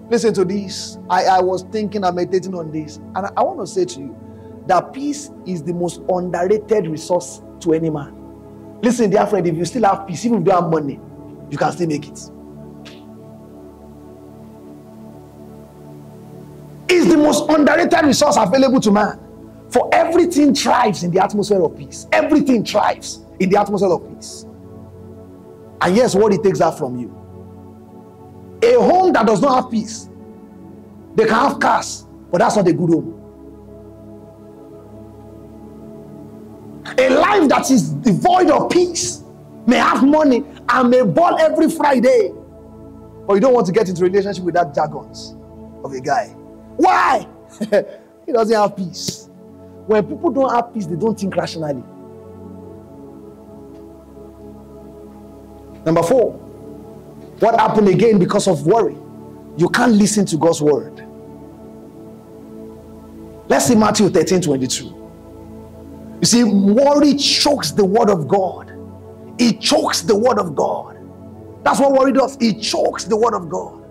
Listen to this. I, I was thinking and meditating on this, and I, I want to say to you that peace is the most underrated resource to any man. Listen, dear friend, if you still have peace, even if you have money, you can still make it. It's the most underrated resource available to man. For everything thrives in the atmosphere of peace. Everything thrives in the atmosphere of peace. And yes, what it takes that from you. A home that does not have peace, they can have cars, but that's not a good home. A life that is devoid of peace may have money and may ball every Friday, but you don't want to get into relationship with that jargons of a guy. Why? he doesn't have peace. When people don't have peace, they don't think rationally. Number four, what happened again because of worry? You can't listen to God's word. Let's see Matthew 13 22. You see, worry chokes the word of God. It chokes the word of God. That's what worry does. It chokes the word of God.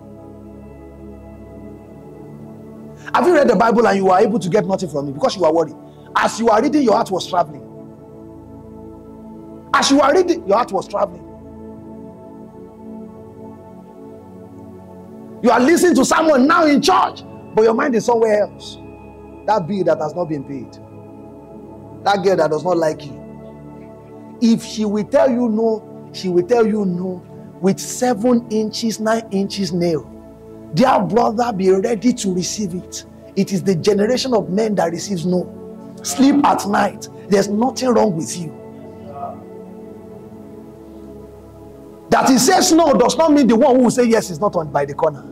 Have you read the Bible and you were able to get nothing from it because you are worried? As you are reading, your heart was traveling. As you are reading, your heart was traveling. You are listening to someone now in church, but your mind is somewhere else. That bill that has not been paid. That girl that does not like you. If she will tell you no, she will tell you no with seven inches, nine inches nail. Dear brother, be ready to receive it. It is the generation of men that receives no. Sleep at night. There's nothing wrong with you. That he says no does not mean the one who will say yes is not on by the corner.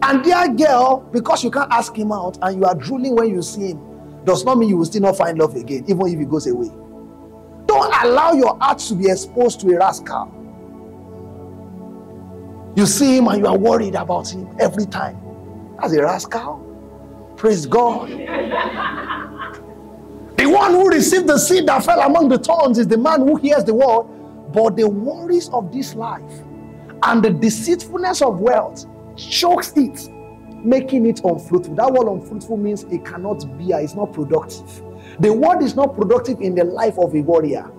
And dear girl, because you can't ask him out and you are drooling when you see him, does not mean you will still not find love again, even if he goes away. Don't allow your heart to be exposed to a rascal. You see him and you are worried about him every time. As a rascal. Praise God. the one who received the seed that fell among the thorns is the man who hears the word, but the worries of this life and the deceitfulness of wealth chokes it, making it unfruitful. That word unfruitful means it cannot bear, uh, it's not productive. The word is not productive in the life of a warrior.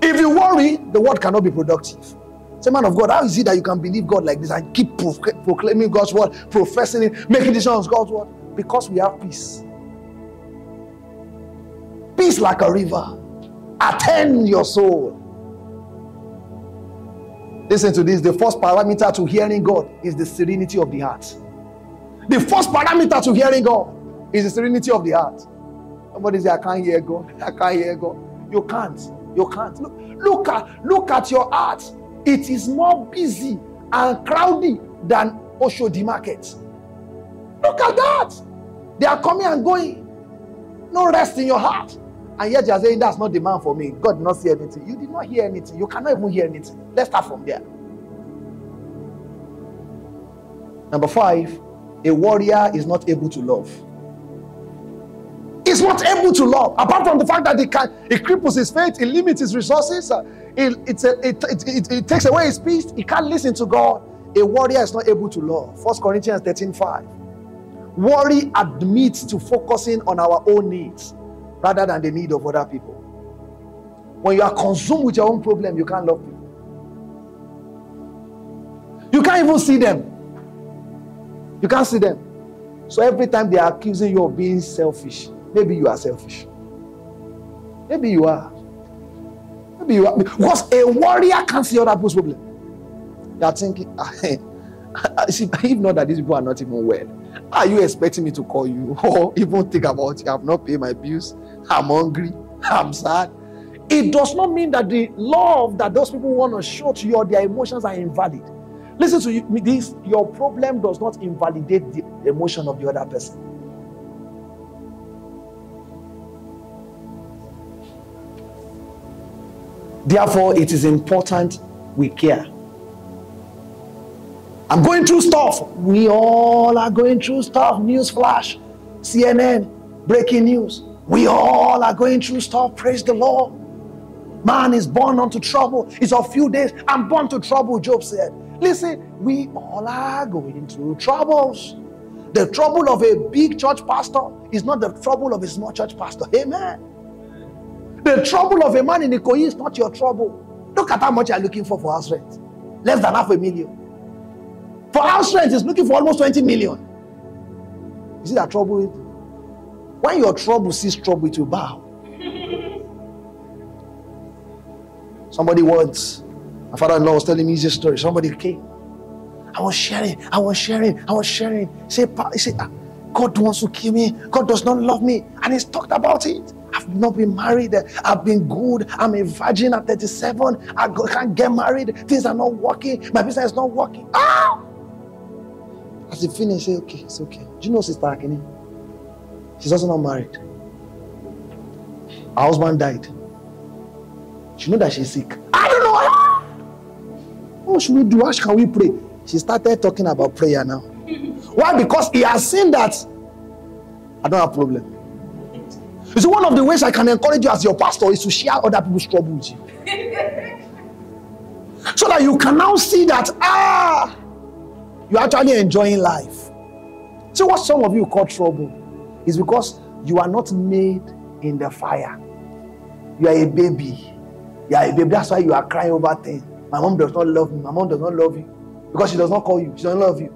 If you worry, the word cannot be productive. Say, man of God, how is it that you can believe God like this and keep proclaiming God's word, professing it, making decisions God's word? Because we have peace. Peace like a river. Attend your soul. Listen to this. The first parameter to hearing God is the serenity of the heart. The first parameter to hearing God is the serenity of the heart. Somebody say, I can't hear God. I can't hear God. You can't. You can't. Look, look at look at your heart. It is more busy and crowded than Oshodi market. Look at that. They are coming and going. No rest in your heart. And yet you are saying that's not the man for me. God did not see anything. You did not hear anything. You cannot even hear anything. Let's start from there. Number five, a warrior is not able to love. He's not able to love. Apart from the fact that he can, it cripples his faith, it limits his resources, uh, it, it, it, it, takes away his peace. He can't listen to God. A warrior is not able to love. First Corinthians 13 5. Worry admits to focusing on our own needs rather than the need of other people. When you are consumed with your own problem, you can't love people. You can't even see them. You can't see them. So every time they are accusing you of being selfish, maybe you are selfish. Maybe you are. Maybe you are. Because a warrior can't see other people's problem. They are thinking, ah, see, if not that these people are not even well, are you expecting me to call you or even think about it? I have not paid my bills. I'm hungry. I'm sad. It does not mean that the love that those people want to show to you their emotions are invalid. Listen to you, this your problem does not invalidate the emotion of the other person. Therefore, it is important we care. I'm going through stuff. We all are going through stuff. News flash, CNN, breaking news. We all are going through stuff. Praise the Lord. Man is born unto trouble. It's a few days. I'm born to trouble, Job said. Listen, we all are going through troubles. The trouble of a big church pastor is not the trouble of a small church pastor. Amen. The trouble of a man in Ikoyi is not your trouble. Look at how much you're looking for for house rent. Less than half a million. For house rent, is looking for almost 20 million. You see that trouble? When your trouble sees trouble, it will bow. Somebody once, my father-in-law was telling me his story. Somebody came. I was sharing, I was sharing, I was sharing. He said, he said, "Ah, God wants to kill me. God does not love me. And he's talked about it. I've not been married. I've been good. I'm a virgin at 37. I can't get married. Things are not working. My business is not working. Ah! As he finished, he said, okay, it's okay. Do you know Sister Akini? She's also not married. Her husband died. She know that she's sick. I don't know. What should we do? How can we pray? She started talking about prayer now. Why? Because he has seen that I don't have problem. You see, one of the ways I can encourage you as your pastor is to share other people's trouble with you. so that you can now see that, ah, you're actually enjoying life. See what some of you call trouble is because you are not made in the fire. You are a baby. You are a baby. That's why you are crying over things. My mom does not love me. My mom does not love you. Because she does not call you. She doesn't love you.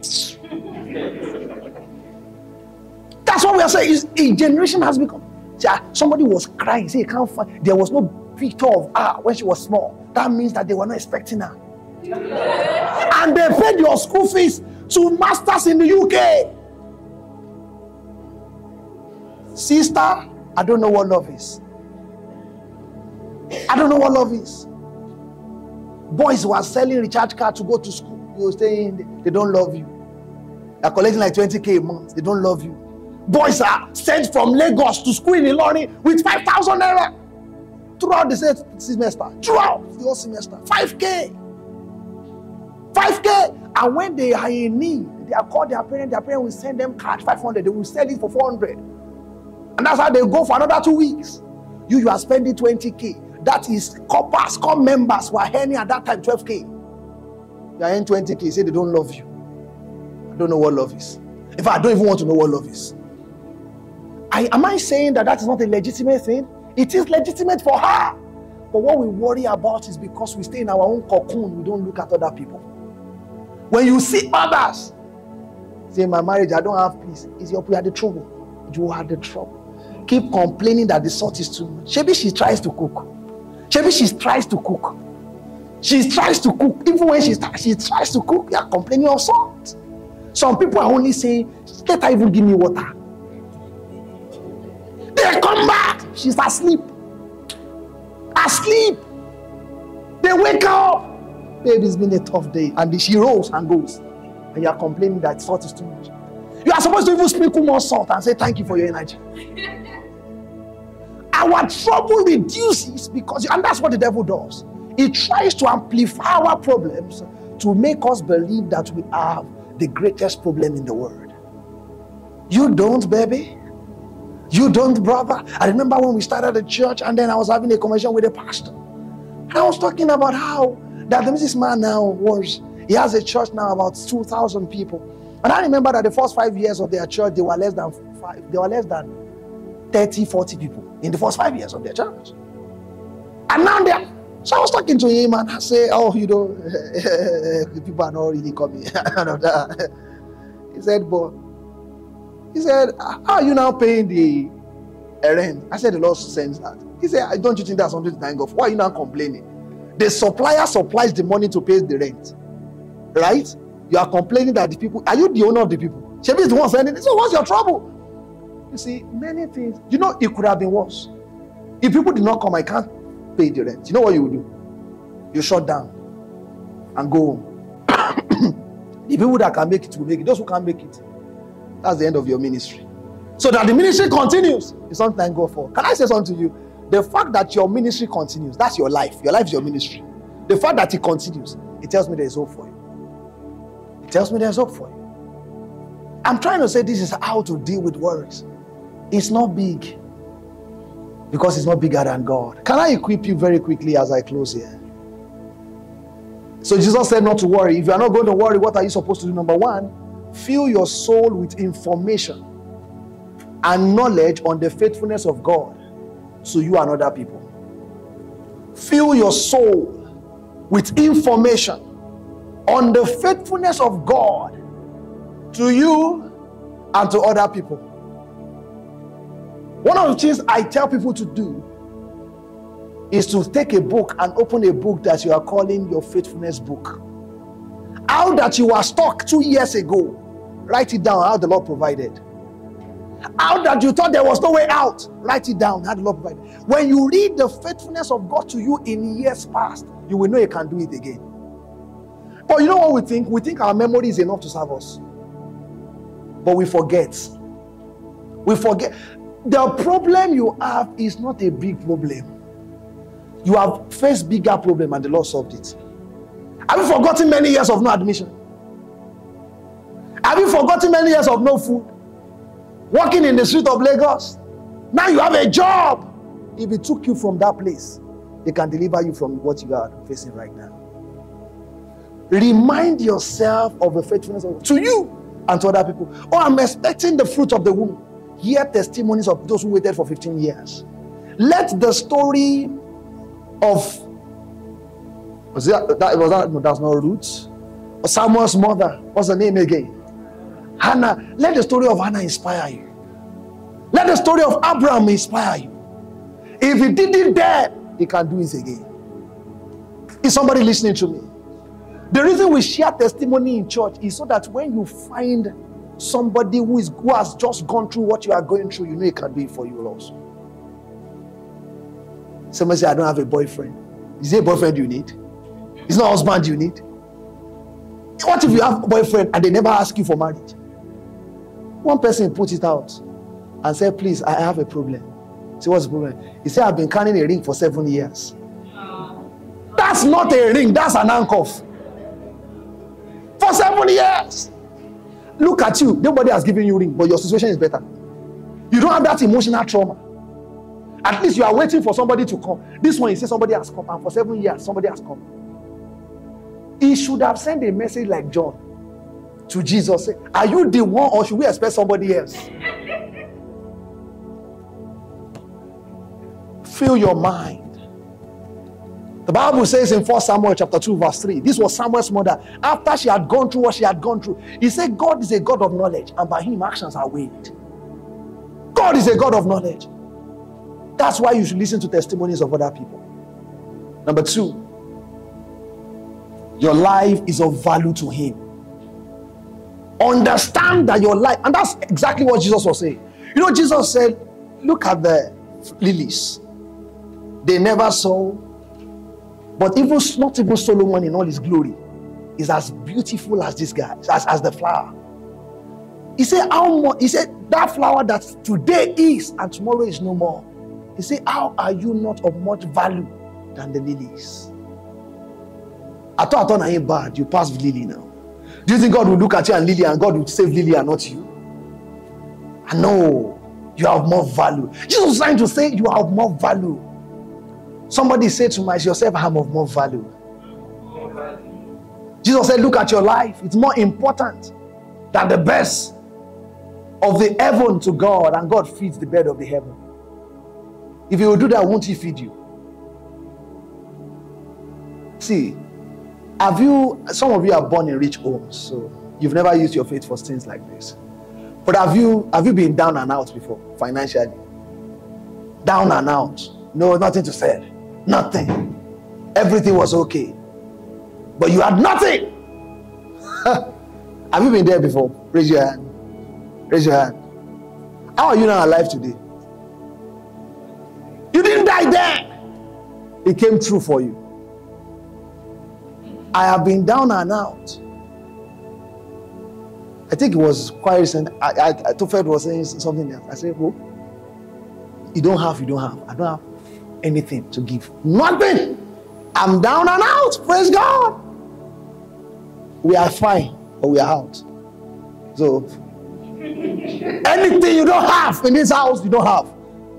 That's what we are saying. Is a generation has become. Ah, somebody was crying. You can't find. There was no picture of her when she was small. That means that they were not expecting her. and they paid your school fees to masters in the UK. Sister, I don't know what love is. I don't know what love is. Boys who are selling recharge card to go to school. You're saying they don't love you. They're collecting like 20k a month. They don't love you. Boys are sent from Lagos to school in Ilorin with 5,000 naira throughout the se- semester. Throughout the whole semester. 5k. 5k. And when they are in need, they are called their parents. Their parents will send them cash 500. They will sell it for 400. And that's how they go for another two weeks. You, you are spending 20k. That is corpus, core members were earning at that time 12k. You are earning 20k. Say they don't love you. I don't know what love is. In fact, I don't even want to know what love is. I, am I saying that that is not a legitimate thing? It is legitimate for her. But what we worry about is because we stay in our own cocoon, we don't look at other people. When you see others, say, My marriage, I don't have peace. Is your you are the trouble. You are the trouble. Keep complaining that the salt is too much. Maybe she tries to cook. Maybe she tries to cook. She tries to cook. Even when she, she tries to cook, you are complaining of salt. Some people are only saying, Let her even give me water. They come back. She's asleep. Asleep. They wake up. Baby, it's been a tough day. And she rolls and goes. And you are complaining that salt is too much. You are supposed to even sprinkle more salt and say thank you for your energy. our trouble reduces because, and that's what the devil does. He tries to amplify our problems to make us believe that we have the greatest problem in the world. You don't, baby. You don't, brother. I remember when we started the church and then I was having a conversation with a pastor. And I was talking about how that this man now was, he has a church now about 2,000 people. And I remember that the first five years of their church, they were less than five, they were less than 30, 40 people in the first five years of their church. And now they're so I was talking to him and I say, Oh, you know, people are not really coming. he said, But he said, How are you now paying the rent? I said, The Lord sends that. He said, I Don't you think that's something to thank God for? Why are you now complaining? The supplier supplies the money to pay the rent. Right? You are complaining that the people, are you the owner of the people? Shebi is the one sending it. So what's your trouble? You see, many things. You know, it could have been worse. If people did not come, I can't pay the rent. You know what you will do? You shut down and go home. the people that can make it will make it. Those who can't make it, that's the end of your ministry. So that the ministry continues is something God for. Can I say something to you? The fact that your ministry continues, that's your life. Your life is your ministry. The fact that it continues, it tells me there's hope for you. It tells me there's hope for you. I'm trying to say this is how to deal with worries. It's not big because it's not bigger than God. Can I equip you very quickly as I close here? So Jesus said not to worry. If you are not going to worry, what are you supposed to do? Number one, fill your soul with information and knowledge on the faithfulness of God to you and other people. Fill your soul with information on the faithfulness of God to you and to other people. One of the things I tell people to do is to take a book and open a book that you are calling your faithfulness book. How that you were stuck two years ago, write it down how the Lord provided. How that you thought there was no way out, write it down how the Lord provided. When you read the faithfulness of God to you in years past, you will know you can do it again. But you know what we think? We think our memory is enough to serve us. But we forget. We forget. The problem you have is not a big problem. You have faced bigger problem and the Lord solved it. Have you forgotten many years of no admission? Have you forgotten many years of no food? Walking in the street of Lagos. Now you have a job. If it took you from that place, it can deliver you from what you are facing right now. Remind yourself of the faithfulness of to you and to other people. Oh, I'm expecting the fruit of the womb. Hear testimonies of those who waited for 15 years. Let the story of was that, that was that no, that's not Ruth. Samuel's mother. What's the name again? Hannah. Let the story of Hannah inspire you. Let the story of Abraham inspire you. If he did it then, he can do it again. Is somebody listening to me? The reason we share testimony in church is so that when you find somebody who is who has just gone through what you are going through, you know he can do it for you also. Somebody say, I don't have a boyfriend. Is it a boyfriend you need? Is not a husband you need. What if you have a boyfriend and they never ask you for marriage? One person put it out and said, Please, I have a problem. Say, what's the problem? He said, I've been carrying a ring for seven years. That's not a ring, that's an handcuff. For seven years. Look at you. Nobody has given you ring, but your situation is better. You don't have that emotional trauma. At least you are waiting for somebody to come. This one, he says somebody has come, and for seven years, somebody has come. He should have sent a message like John to Jesus. Say, Are you the one, or should we expect somebody else? Fill your mind. The Bible says in 1 Samuel chapter 2, verse 3, this was Samuel's mother. After she had gone through what she had gone through, he said, God is a God of knowledge, and by him actions are weighed. God is a God of knowledge. That's why you should listen to testimonies of other people. Number two, your life is of value to Him. Understand that your life, and that's exactly what Jesus was saying. You know, Jesus said, Look at the lilies, they never sow, but even not even Solomon in all his glory is as beautiful as this guy, as, as the flower. He said, How much? He said, That flower that today is and tomorrow is no more. He said, How are you not of much value than the lilies? I thought I thought I ain't bad. You passed Lily now. Do you think God will look at you and Lily and God will save Lily and not you? Ah, I know you have more value. Jesus is trying to say you have more value. Somebody said to myself, I'm of more value. Jesus said, Look at your life. It's more important than the best of the heaven to God, and God feeds the bed of the heaven. If He will do that, won't He feed you? See, have you, some of you are born in rich homes, so you've never used your faith for things like this. But have you have you been down and out before financially? Down and out. No, nothing to sell. Nothing. Everything was okay. But you had nothing. have you been there before? Raise your hand. Raise your hand. How are you now alive today? You didn't die then. It came true for you. I have been down and out. I think it was quite recent. I, I, I Tofed was saying something else. I said, Oh, you don't have, you don't have. I don't have anything to give. Nothing. I'm down and out. Praise God. We are fine, but we are out. So, anything you don't have in this house, you don't have.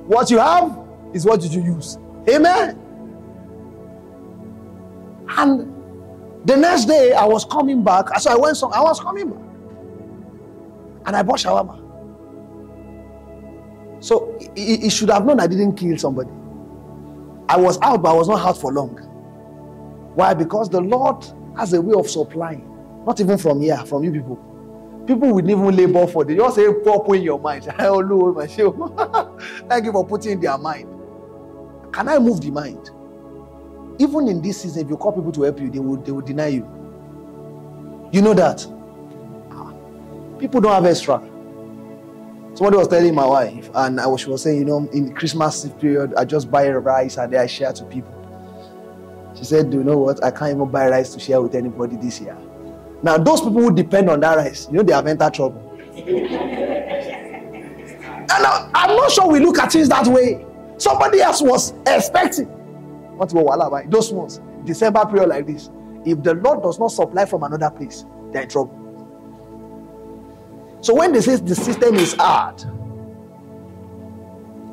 What you have is what you use. Amen. And the next day, I was coming back. So I went. Some, I was coming back, and I bought shawarma. So he, he should have known I didn't kill somebody. I was out, but I was not out for long. Why? Because the Lord has a way of supplying, not even from here, from you people. People would even labor for it. You just say pop in your mind. Oh Thank you for putting in their mind. Can I move the mind? Even in this season, if you call people to help you, they will, they will deny you. You know that. Ah. People don't have extra. Somebody was telling my wife, and I was, she was saying, you know, in the Christmas period, I just buy rice and then I share to people. She said, Do you know what? I can't even buy rice to share with anybody this year. Now, those people who depend on that rice, you know, they have entered trouble. and I, I'm not sure we look at things that way. Somebody else was expecting. What will Those ones, December period like this. If the Lord does not supply from another place, they're in trouble. So when they say the system is hard,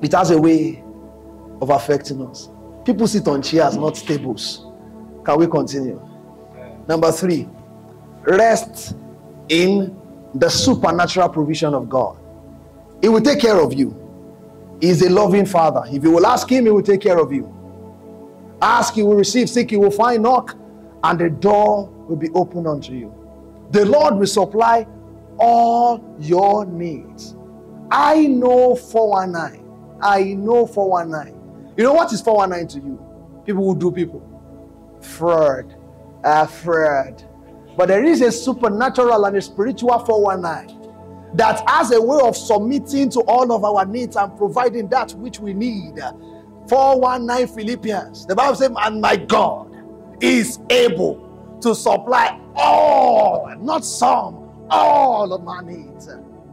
it has a way of affecting us. People sit on chairs, not tables. Can we continue? Number three, rest in the supernatural provision of God. He will take care of you. He is a loving father. If you will ask him, he will take care of you. Ask, you will receive. Seek, you will find. Knock, and the door will be opened unto you. The Lord will supply all your needs. I know 419. I know 419. You know what is 419 to you? People who do people. Fraud. Uh, fraud. But there is a supernatural and a spiritual 419 that has a way of submitting to all of our needs and providing that which we need. 419 Philippians. The Bible says, And my God is able to supply all, not some, all of my needs.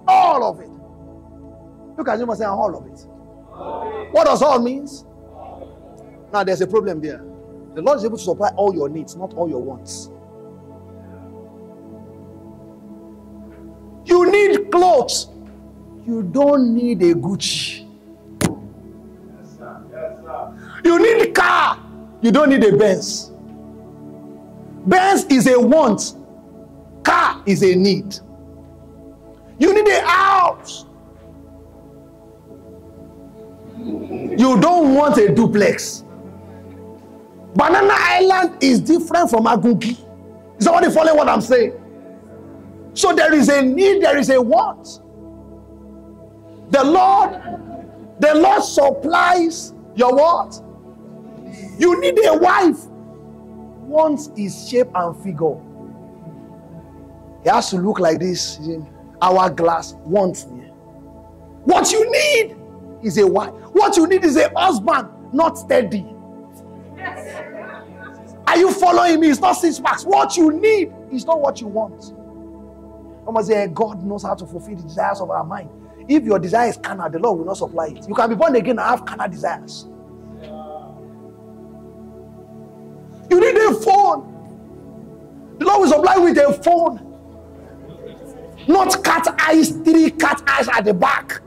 All of it. Look at you and say, All of it. What does all means? Now there's a problem there. The Lord is able to supply all your needs, not all your wants. You need clothes. You don't need a Gucci. Yes, sir. You need car. You don't need a Benz. Benz is a want. Car is a need. You need a house. You don't want a duplex. Banana Island is different from Agungi. Is somebody following what I'm saying? So there is a need, there is a want. The Lord, the Lord supplies your what? You need a wife. Wants his shape and figure. He has to look like this. Hourglass wants me. What you need is a wife. What you need is a husband, not steady. Are you following me? It's not six packs. What you need is not what you want. Someone say, God knows how to fulfill the desires of our mind. If your desire is carnal, the Lord will not supply it. You can be born again and have carnal desires. You need a phone. The Lord will supply with a phone. Not cat eyes, three cat eyes at the back.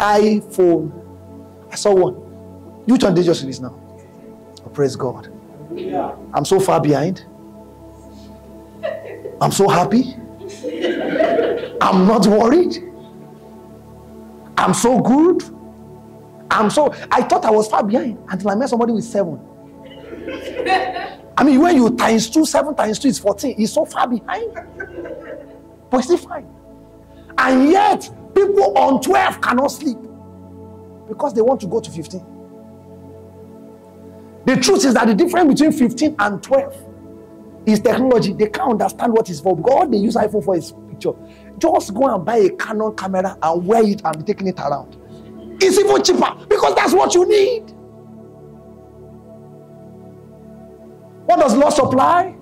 iPhone. I saw one. Which one they just released now? Oh, praise God. I'm so far behind. I'm so happy. I'm not worried. I'm so good. I'm so. I thought I was far behind until I met somebody with seven. I mean, when you times two, seven times two is 14, he's so far behind. But he's fine. And yet, people on 12 cannot sleep because they want to go to 15. The truth is that the difference between 15 and 12 is technology. They can't understand what it's for because all they use iPhone for is picture. Just go and buy a Canon camera and wear it and be taking it around. It's even cheaper because that's what you need. What does Lord supply?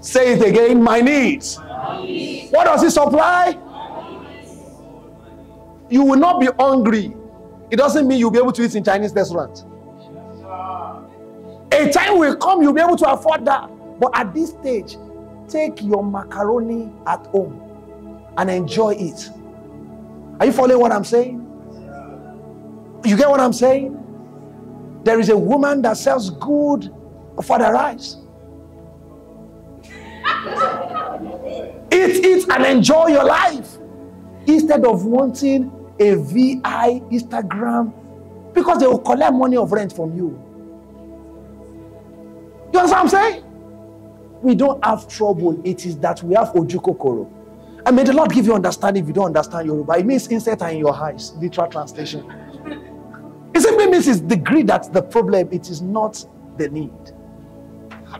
Say it again, my needs. What does He supply? You will not be hungry. It doesn't mean you'll be able to eat in Chinese restaurant. A time will come you'll be able to afford that. But at this stage, take your macaroni at home and enjoy it. Are you following what I'm saying? You get what I'm saying? There is a woman that sells good for the rice. Eat it and enjoy your life instead of wanting a VI Instagram because they will collect money of rent from you. You understand what I'm saying? We don't have trouble. It is that we have ojukokoro. And may the Lord give you understanding if you don't understand Yoruba. It means insert in your eyes, literal translation. It simply means it's the greed that's the problem. It is not the need.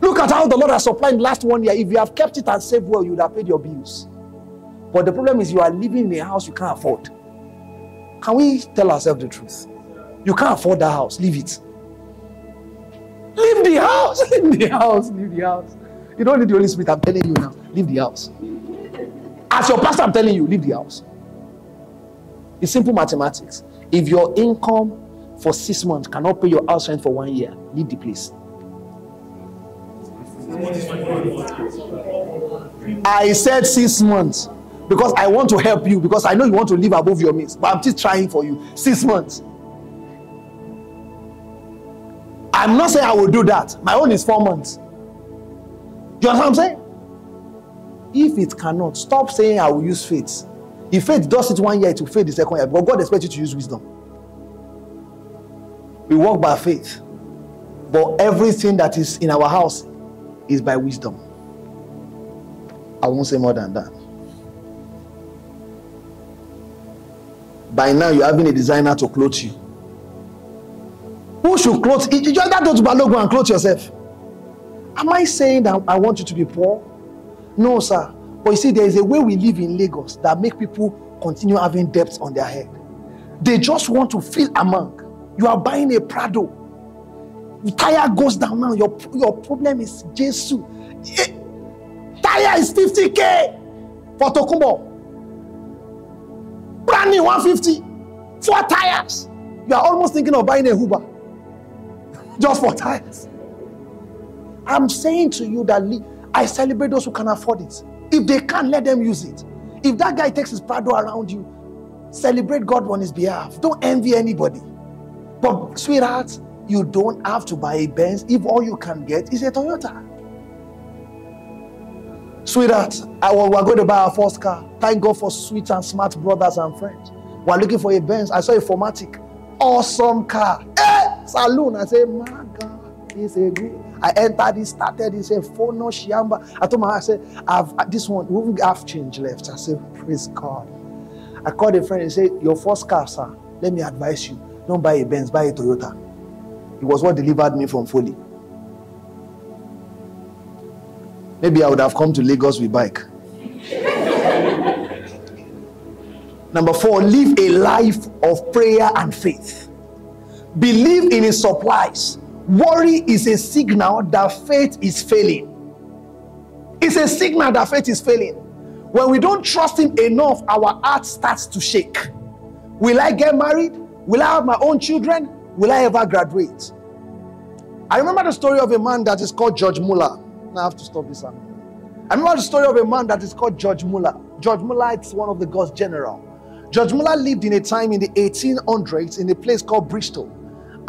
Look at how the Lord has supplied last one year. If you have kept it and saved well, you would have paid your bills. But the problem is you are living in a house you can't afford. Can we tell ourselves the truth? You can't afford that house. Leave it. Leave the house. Leave the house. Leave the house. You don't need the Holy Spirit. I'm telling you now. Leave the house. As your pastor, I'm telling you, leave the house. It's simple mathematics. If your income for six months cannot pay your house rent for one year, leave the place. I said six months because I want to help you because I know you want to live above your means, but I'm still trying for you. Six months. I'm not saying I will do that. My own is four months. You understand what I'm saying? If it cannot, stop saying I will use faith. If faith does it one year, it will fail the second year. But God expects you to use wisdom. We walk by faith. But everything that is in our house is by wisdom. I won't say more than that. By now, you're having a designer to clothe you. Who should clothe? You just go to Balogun and clothe yourself. Am I saying that I want you to be poor? No, sir. But you see, there is a way we live in Lagos that make people continue having debts on their head. They just want to feel among. You are buying a Prado. The tire goes down now. Your, your problem is Jesus. Eh, tire is 50k for Tokumbo. Brand new 150. Four tires. You are almost thinking of buying a Uber just for tires. I'm saying to you that I celebrate those who can afford it. If they can't, let them use it. If that guy takes his Prado around you, celebrate God on his behalf. Don't envy anybody. But, sweetheart, you don't have to buy a Benz if all you can get is a Toyota. Sweetheart, I, we're going to buy our first car. Thank God for sweet and smart brothers and friends. We're looking for a Benz. I saw a 4Matic. Awesome car. Eh, saloon. I say, my God, it's a good. I entered it, started it, said, Fono Shiamba. I told my wife, I said, I've this one, have change left. I said, Praise God. I called a friend and said, Your first car, sir, let me advise you. Don't buy a Benz, buy a Toyota. It was what delivered me from folly. Maybe I would have come to Lagos with bike. Number four, live a life of prayer and faith. Believe in his supplies. Worry is a signal that faith is failing. It's a signal that faith is failing. When we don't trust him enough, our heart starts to shake. Will I get married? Will I have my own children? will I ever graduate? I remember the story of a man that is called George Muller. Now I have to stop this. I remember the story of a man that is called George Muller. George Muller is one of the God's general. George Muller lived in a time in the 1800s in a place called Bristol.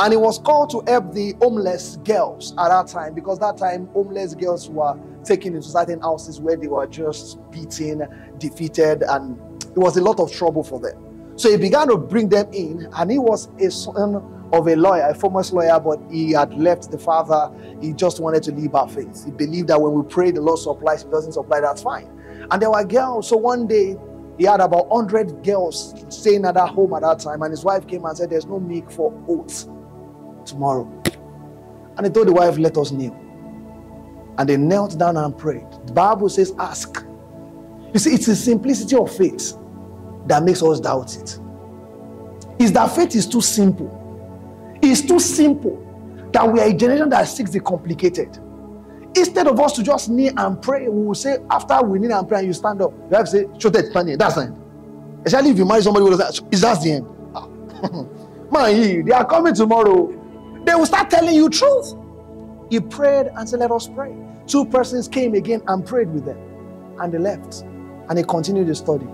And he was called to help the homeless girls at that time because that time homeless girls were taken into certain houses where they were just beaten, defeated, and it was a lot of trouble for them. So he began to bring them in, and he was a son of a lawyer, a famous lawyer, but he had left the father. He just wanted to live by faith. He believed that when we pray, the Lord supplies. If he doesn't supply, that's fine. And there were girls. So one day, he had about 100 girls staying at that home at that time, and his wife came and said, There's no milk for oats tomorrow. And he told the wife, Let us kneel. And they knelt down and prayed. The Bible says, Ask. You see, it's the simplicity of faith that makes us doubt it. Is that faith is too simple. It's too simple that we are a generation that seeks the complicated. Instead of us to just kneel and pray, we will say, after we kneel and pray and you stand up, you have to say, that money. That's the end. Especially if you marry somebody who does that, is that the end? Ah. Man, they are coming tomorrow. They will start telling you truth. He prayed and said, Let us pray. Two persons came again and prayed with them. And they left. And he continued the study.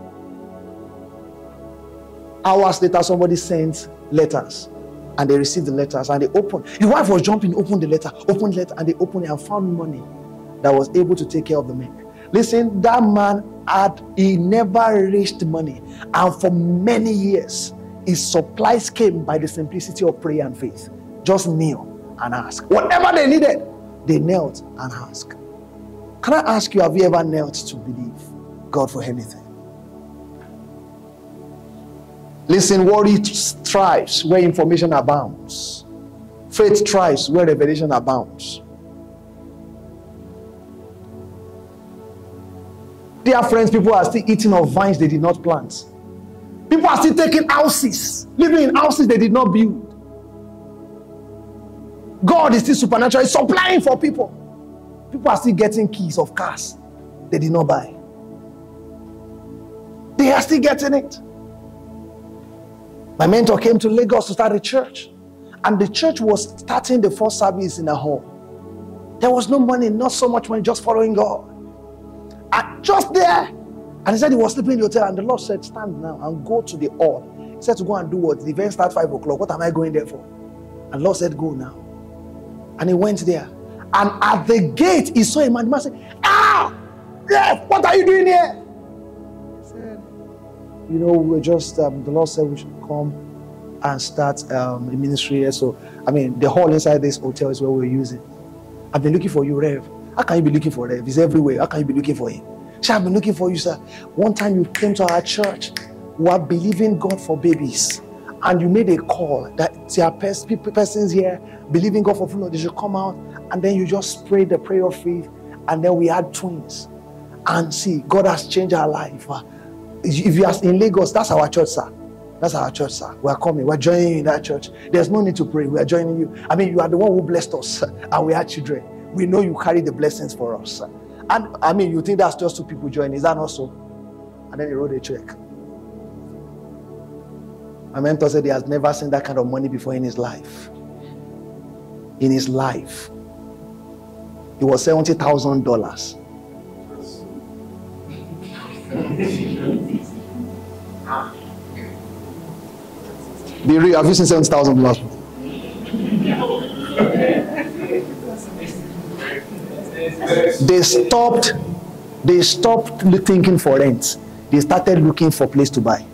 Hours later, somebody sent letters. And they received the letters and they opened. The wife was jumping, opened the letter, opened the letter, and they opened it and found money that was able to take care of the men. Listen, that man had he never raised money, and for many years, his supplies came by the simplicity of prayer and faith. Just kneel and ask. Whatever they needed, they knelt and asked. Can I ask you, have you ever knelt to believe God for anything? Listen, worry thrives where information abounds. Faith thrives where revelation abounds. Dear friends, people are still eating of vines they did not plant. People are still taking houses, living in houses they did not build. God is still supernaturally supplying for people. People are still getting keys of cars they did not buy. They are still getting it. My mentor came to Lagos to start a church, and the church was starting the first service in a hall. There was no money, not so much money, just following God. And just there, and he said he was sleeping in the hotel, and the Lord said, Stand now and go to the hall. He said to go and do what? The event starts 5 o'clock. What am I going there for? And Lord said, Go now. And he went there. And at the gate, he saw a man. The man said, Ah, yes, what are you doing here? You know, we're just, um, the Lord said we should come and start um, a ministry here. So, I mean, the hall inside this hotel is where we're using. I've been looking for you, Rev. How can you be looking for Rev? He's everywhere. How can you be looking for him? Sir, I've been looking for you, sir. One time you came to our church, we are believing God for babies. And you made a call that there are pers- persons here believing God for full they should come out. And then you just prayed the prayer of faith. And then we had twins. And see, God has changed our life. If you are in Lagos, that's our church, sir. That's our church, sir. We are coming. We're joining you in that church. There's no need to pray. We are joining you. I mean, you are the one who blessed us, and we are children. We know you carry the blessings for us. And I mean, you think that's just two people joining. Is that not so? And then he wrote a check. My mentor said he has never seen that kind of money before in his life. In his life. It was $70,000. Be real, have you seen $70,000? They stopped, they stopped thinking for rent. They started looking for place to buy.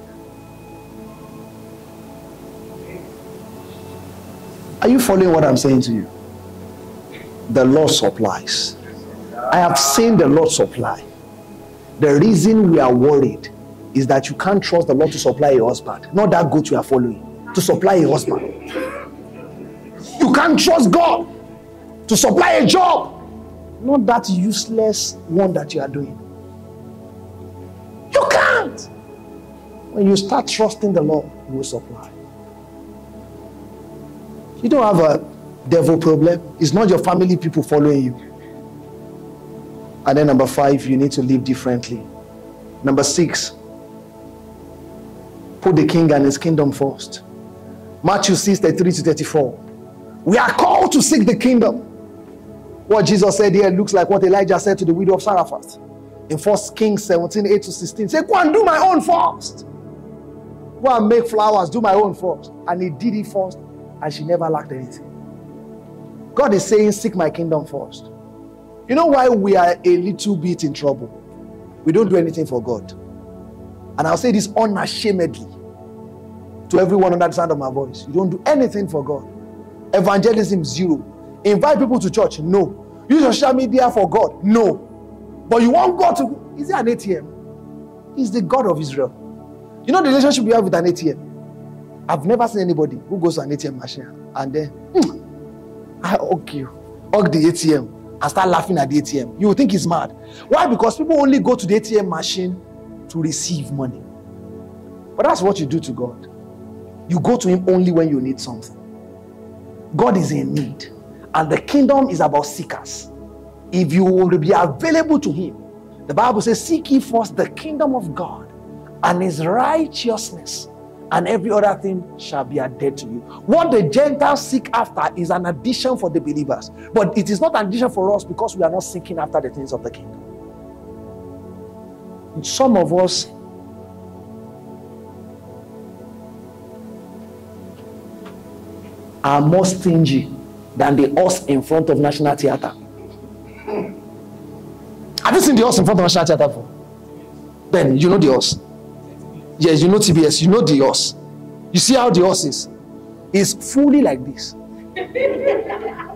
Are you following what I'm saying to you? The Lord supplies. I have seen the Lord supply. The reason we are worried is that you can't trust the Lord to supply a husband. Not that good you are following, to supply a husband. You can't trust God to supply a job. Not that useless one that you are doing. You can't. When you start trusting the Lord, He will supply. You don't have a devil problem. It's not your family people following you. And then number five, you need to live differently. Number six, put the king and his kingdom first. Matthew 6 33 to 34. We are called to seek the kingdom. What Jesus said here looks like what Elijah said to the widow of Zarephath in 1 Kings 17 8 to 16. Say, Go and do my own first. Go and make flowers, do my own first. And he did it first, and she never lacked anything. God is saying, Seek my kingdom first. You know why we are a little bit in trouble? We don't do anything for God. And I'll say this unashamedly to everyone under the sound of my voice. You don't do anything for God. Evangelism, zero. Invite people to church, no. Use social media for God, no. But you want God to, is he an ATM? He's the God of Israel. You know the relationship we have with an ATM? I've never seen anybody who goes to an ATM machine and then, hmm, I hug you, hug the ATM and start laughing at the ATM. You will think he's mad. Why? Because people only go to the ATM machine to receive money. But that's what you do to God. You go to Him only when you need something. God is in need, and the kingdom is about seekers. If you will be available to Him, the Bible says, Seek ye first the kingdom of God and His righteousness, and every other thing shall be added to you. What the Gentiles seek after is an addition for the believers, but it is not an addition for us because we are not seeking after the things of the kingdom. Some of us are more stingy than the us in front of National Theatre. Have you seen the us in front of National Theatre before? Ben, you know the us. Yes, you know TBS, you know the us. You see how the us is? It's fully like this.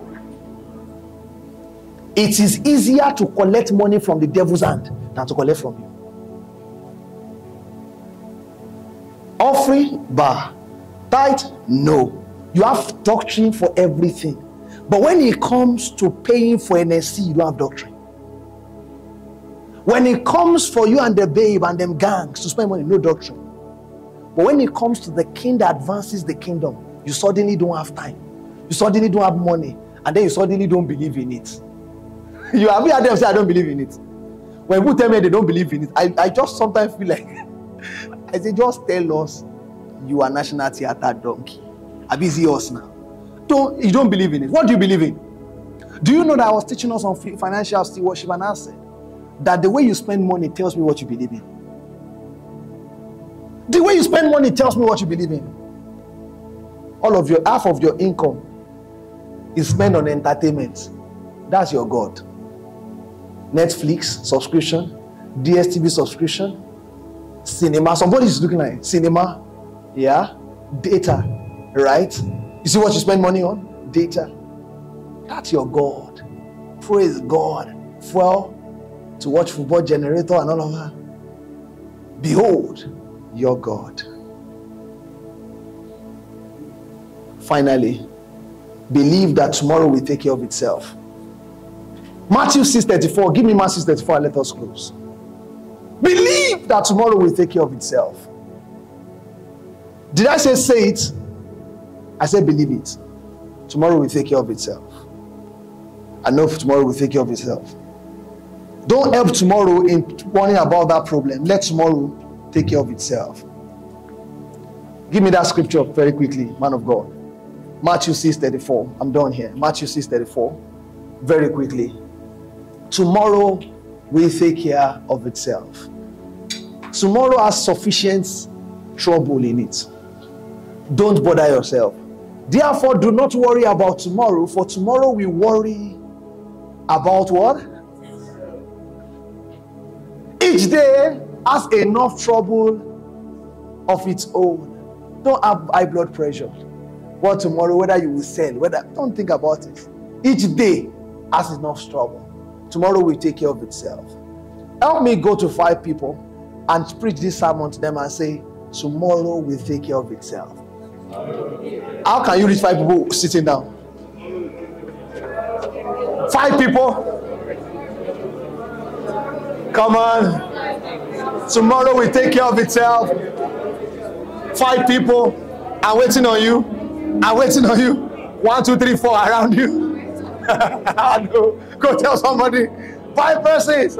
It is easier to collect money from the devil's hand than to collect from you. Offering, bar. Tithe, no. You have doctrine for everything. But when it comes to paying for NSC, you don't have doctrine. When it comes for you and the babe and them gangs to spend money, no doctrine. But when it comes to the king that advances the kingdom, you suddenly don't have time. You suddenly don't have money. And then you suddenly don't believe in it. you have heard them say, I don't believe in it. When people tell me they don't believe in it, I, I just sometimes feel like, I say, just tell us you are national theater donkey. I busy us now. Don't you don't believe in it? What do you believe in? Do you know that I was teaching us on financial stewardship and said that the way you spend money tells me what you believe in. The way you spend money tells me what you believe in. All of your half of your income is spent on entertainment. That's your God. Netflix subscription, DSTV subscription, cinema. Somebody is looking at. Cinema, yeah, data, right? You see what you spend money on? Data. That's your God. Praise God. Fuel to watch football generator and all of that. Behold your God. Finally, believe that tomorrow will take care of itself. Matthew 6:34. Give me Matthew 6:34 and let us close. Believe that tomorrow will take care of itself. Did I say say it? I said believe it. Tomorrow will take care of itself. I know tomorrow will take care of itself. Don't help tomorrow in worrying about that problem. Let tomorrow take care of itself. Give me that scripture very quickly, man of God. Matthew 6 34. I'm done here. Matthew 6 34. Very quickly. Tomorrow will take care of itself. Tomorrow has sufficient trouble in it. Don't bother yourself. Therefore, do not worry about tomorrow, for tomorrow will worry about what? Each day has enough trouble of its own. Don't have high blood pressure. What tomorrow, whether you will sell, whether don't think about it. Each day has enough trouble. Tomorrow will take care of itself. Help me go to five people and preach this sermon to them and say, Tomorrow will take care of itself. How can you reach five people sitting down? Five people? Come on. Tomorrow we take care of itself. Five people are waiting on you. Are waiting on you. One, two, three, four around you. no. Go tell somebody. Five persons.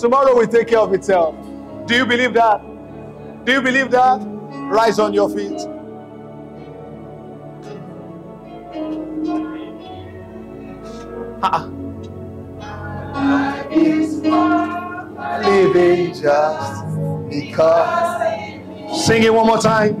Tomorrow we take care of itself. Do you believe that? Do you believe that? Rise on your feet. Uh-uh is worth living just because. Sing it one more time.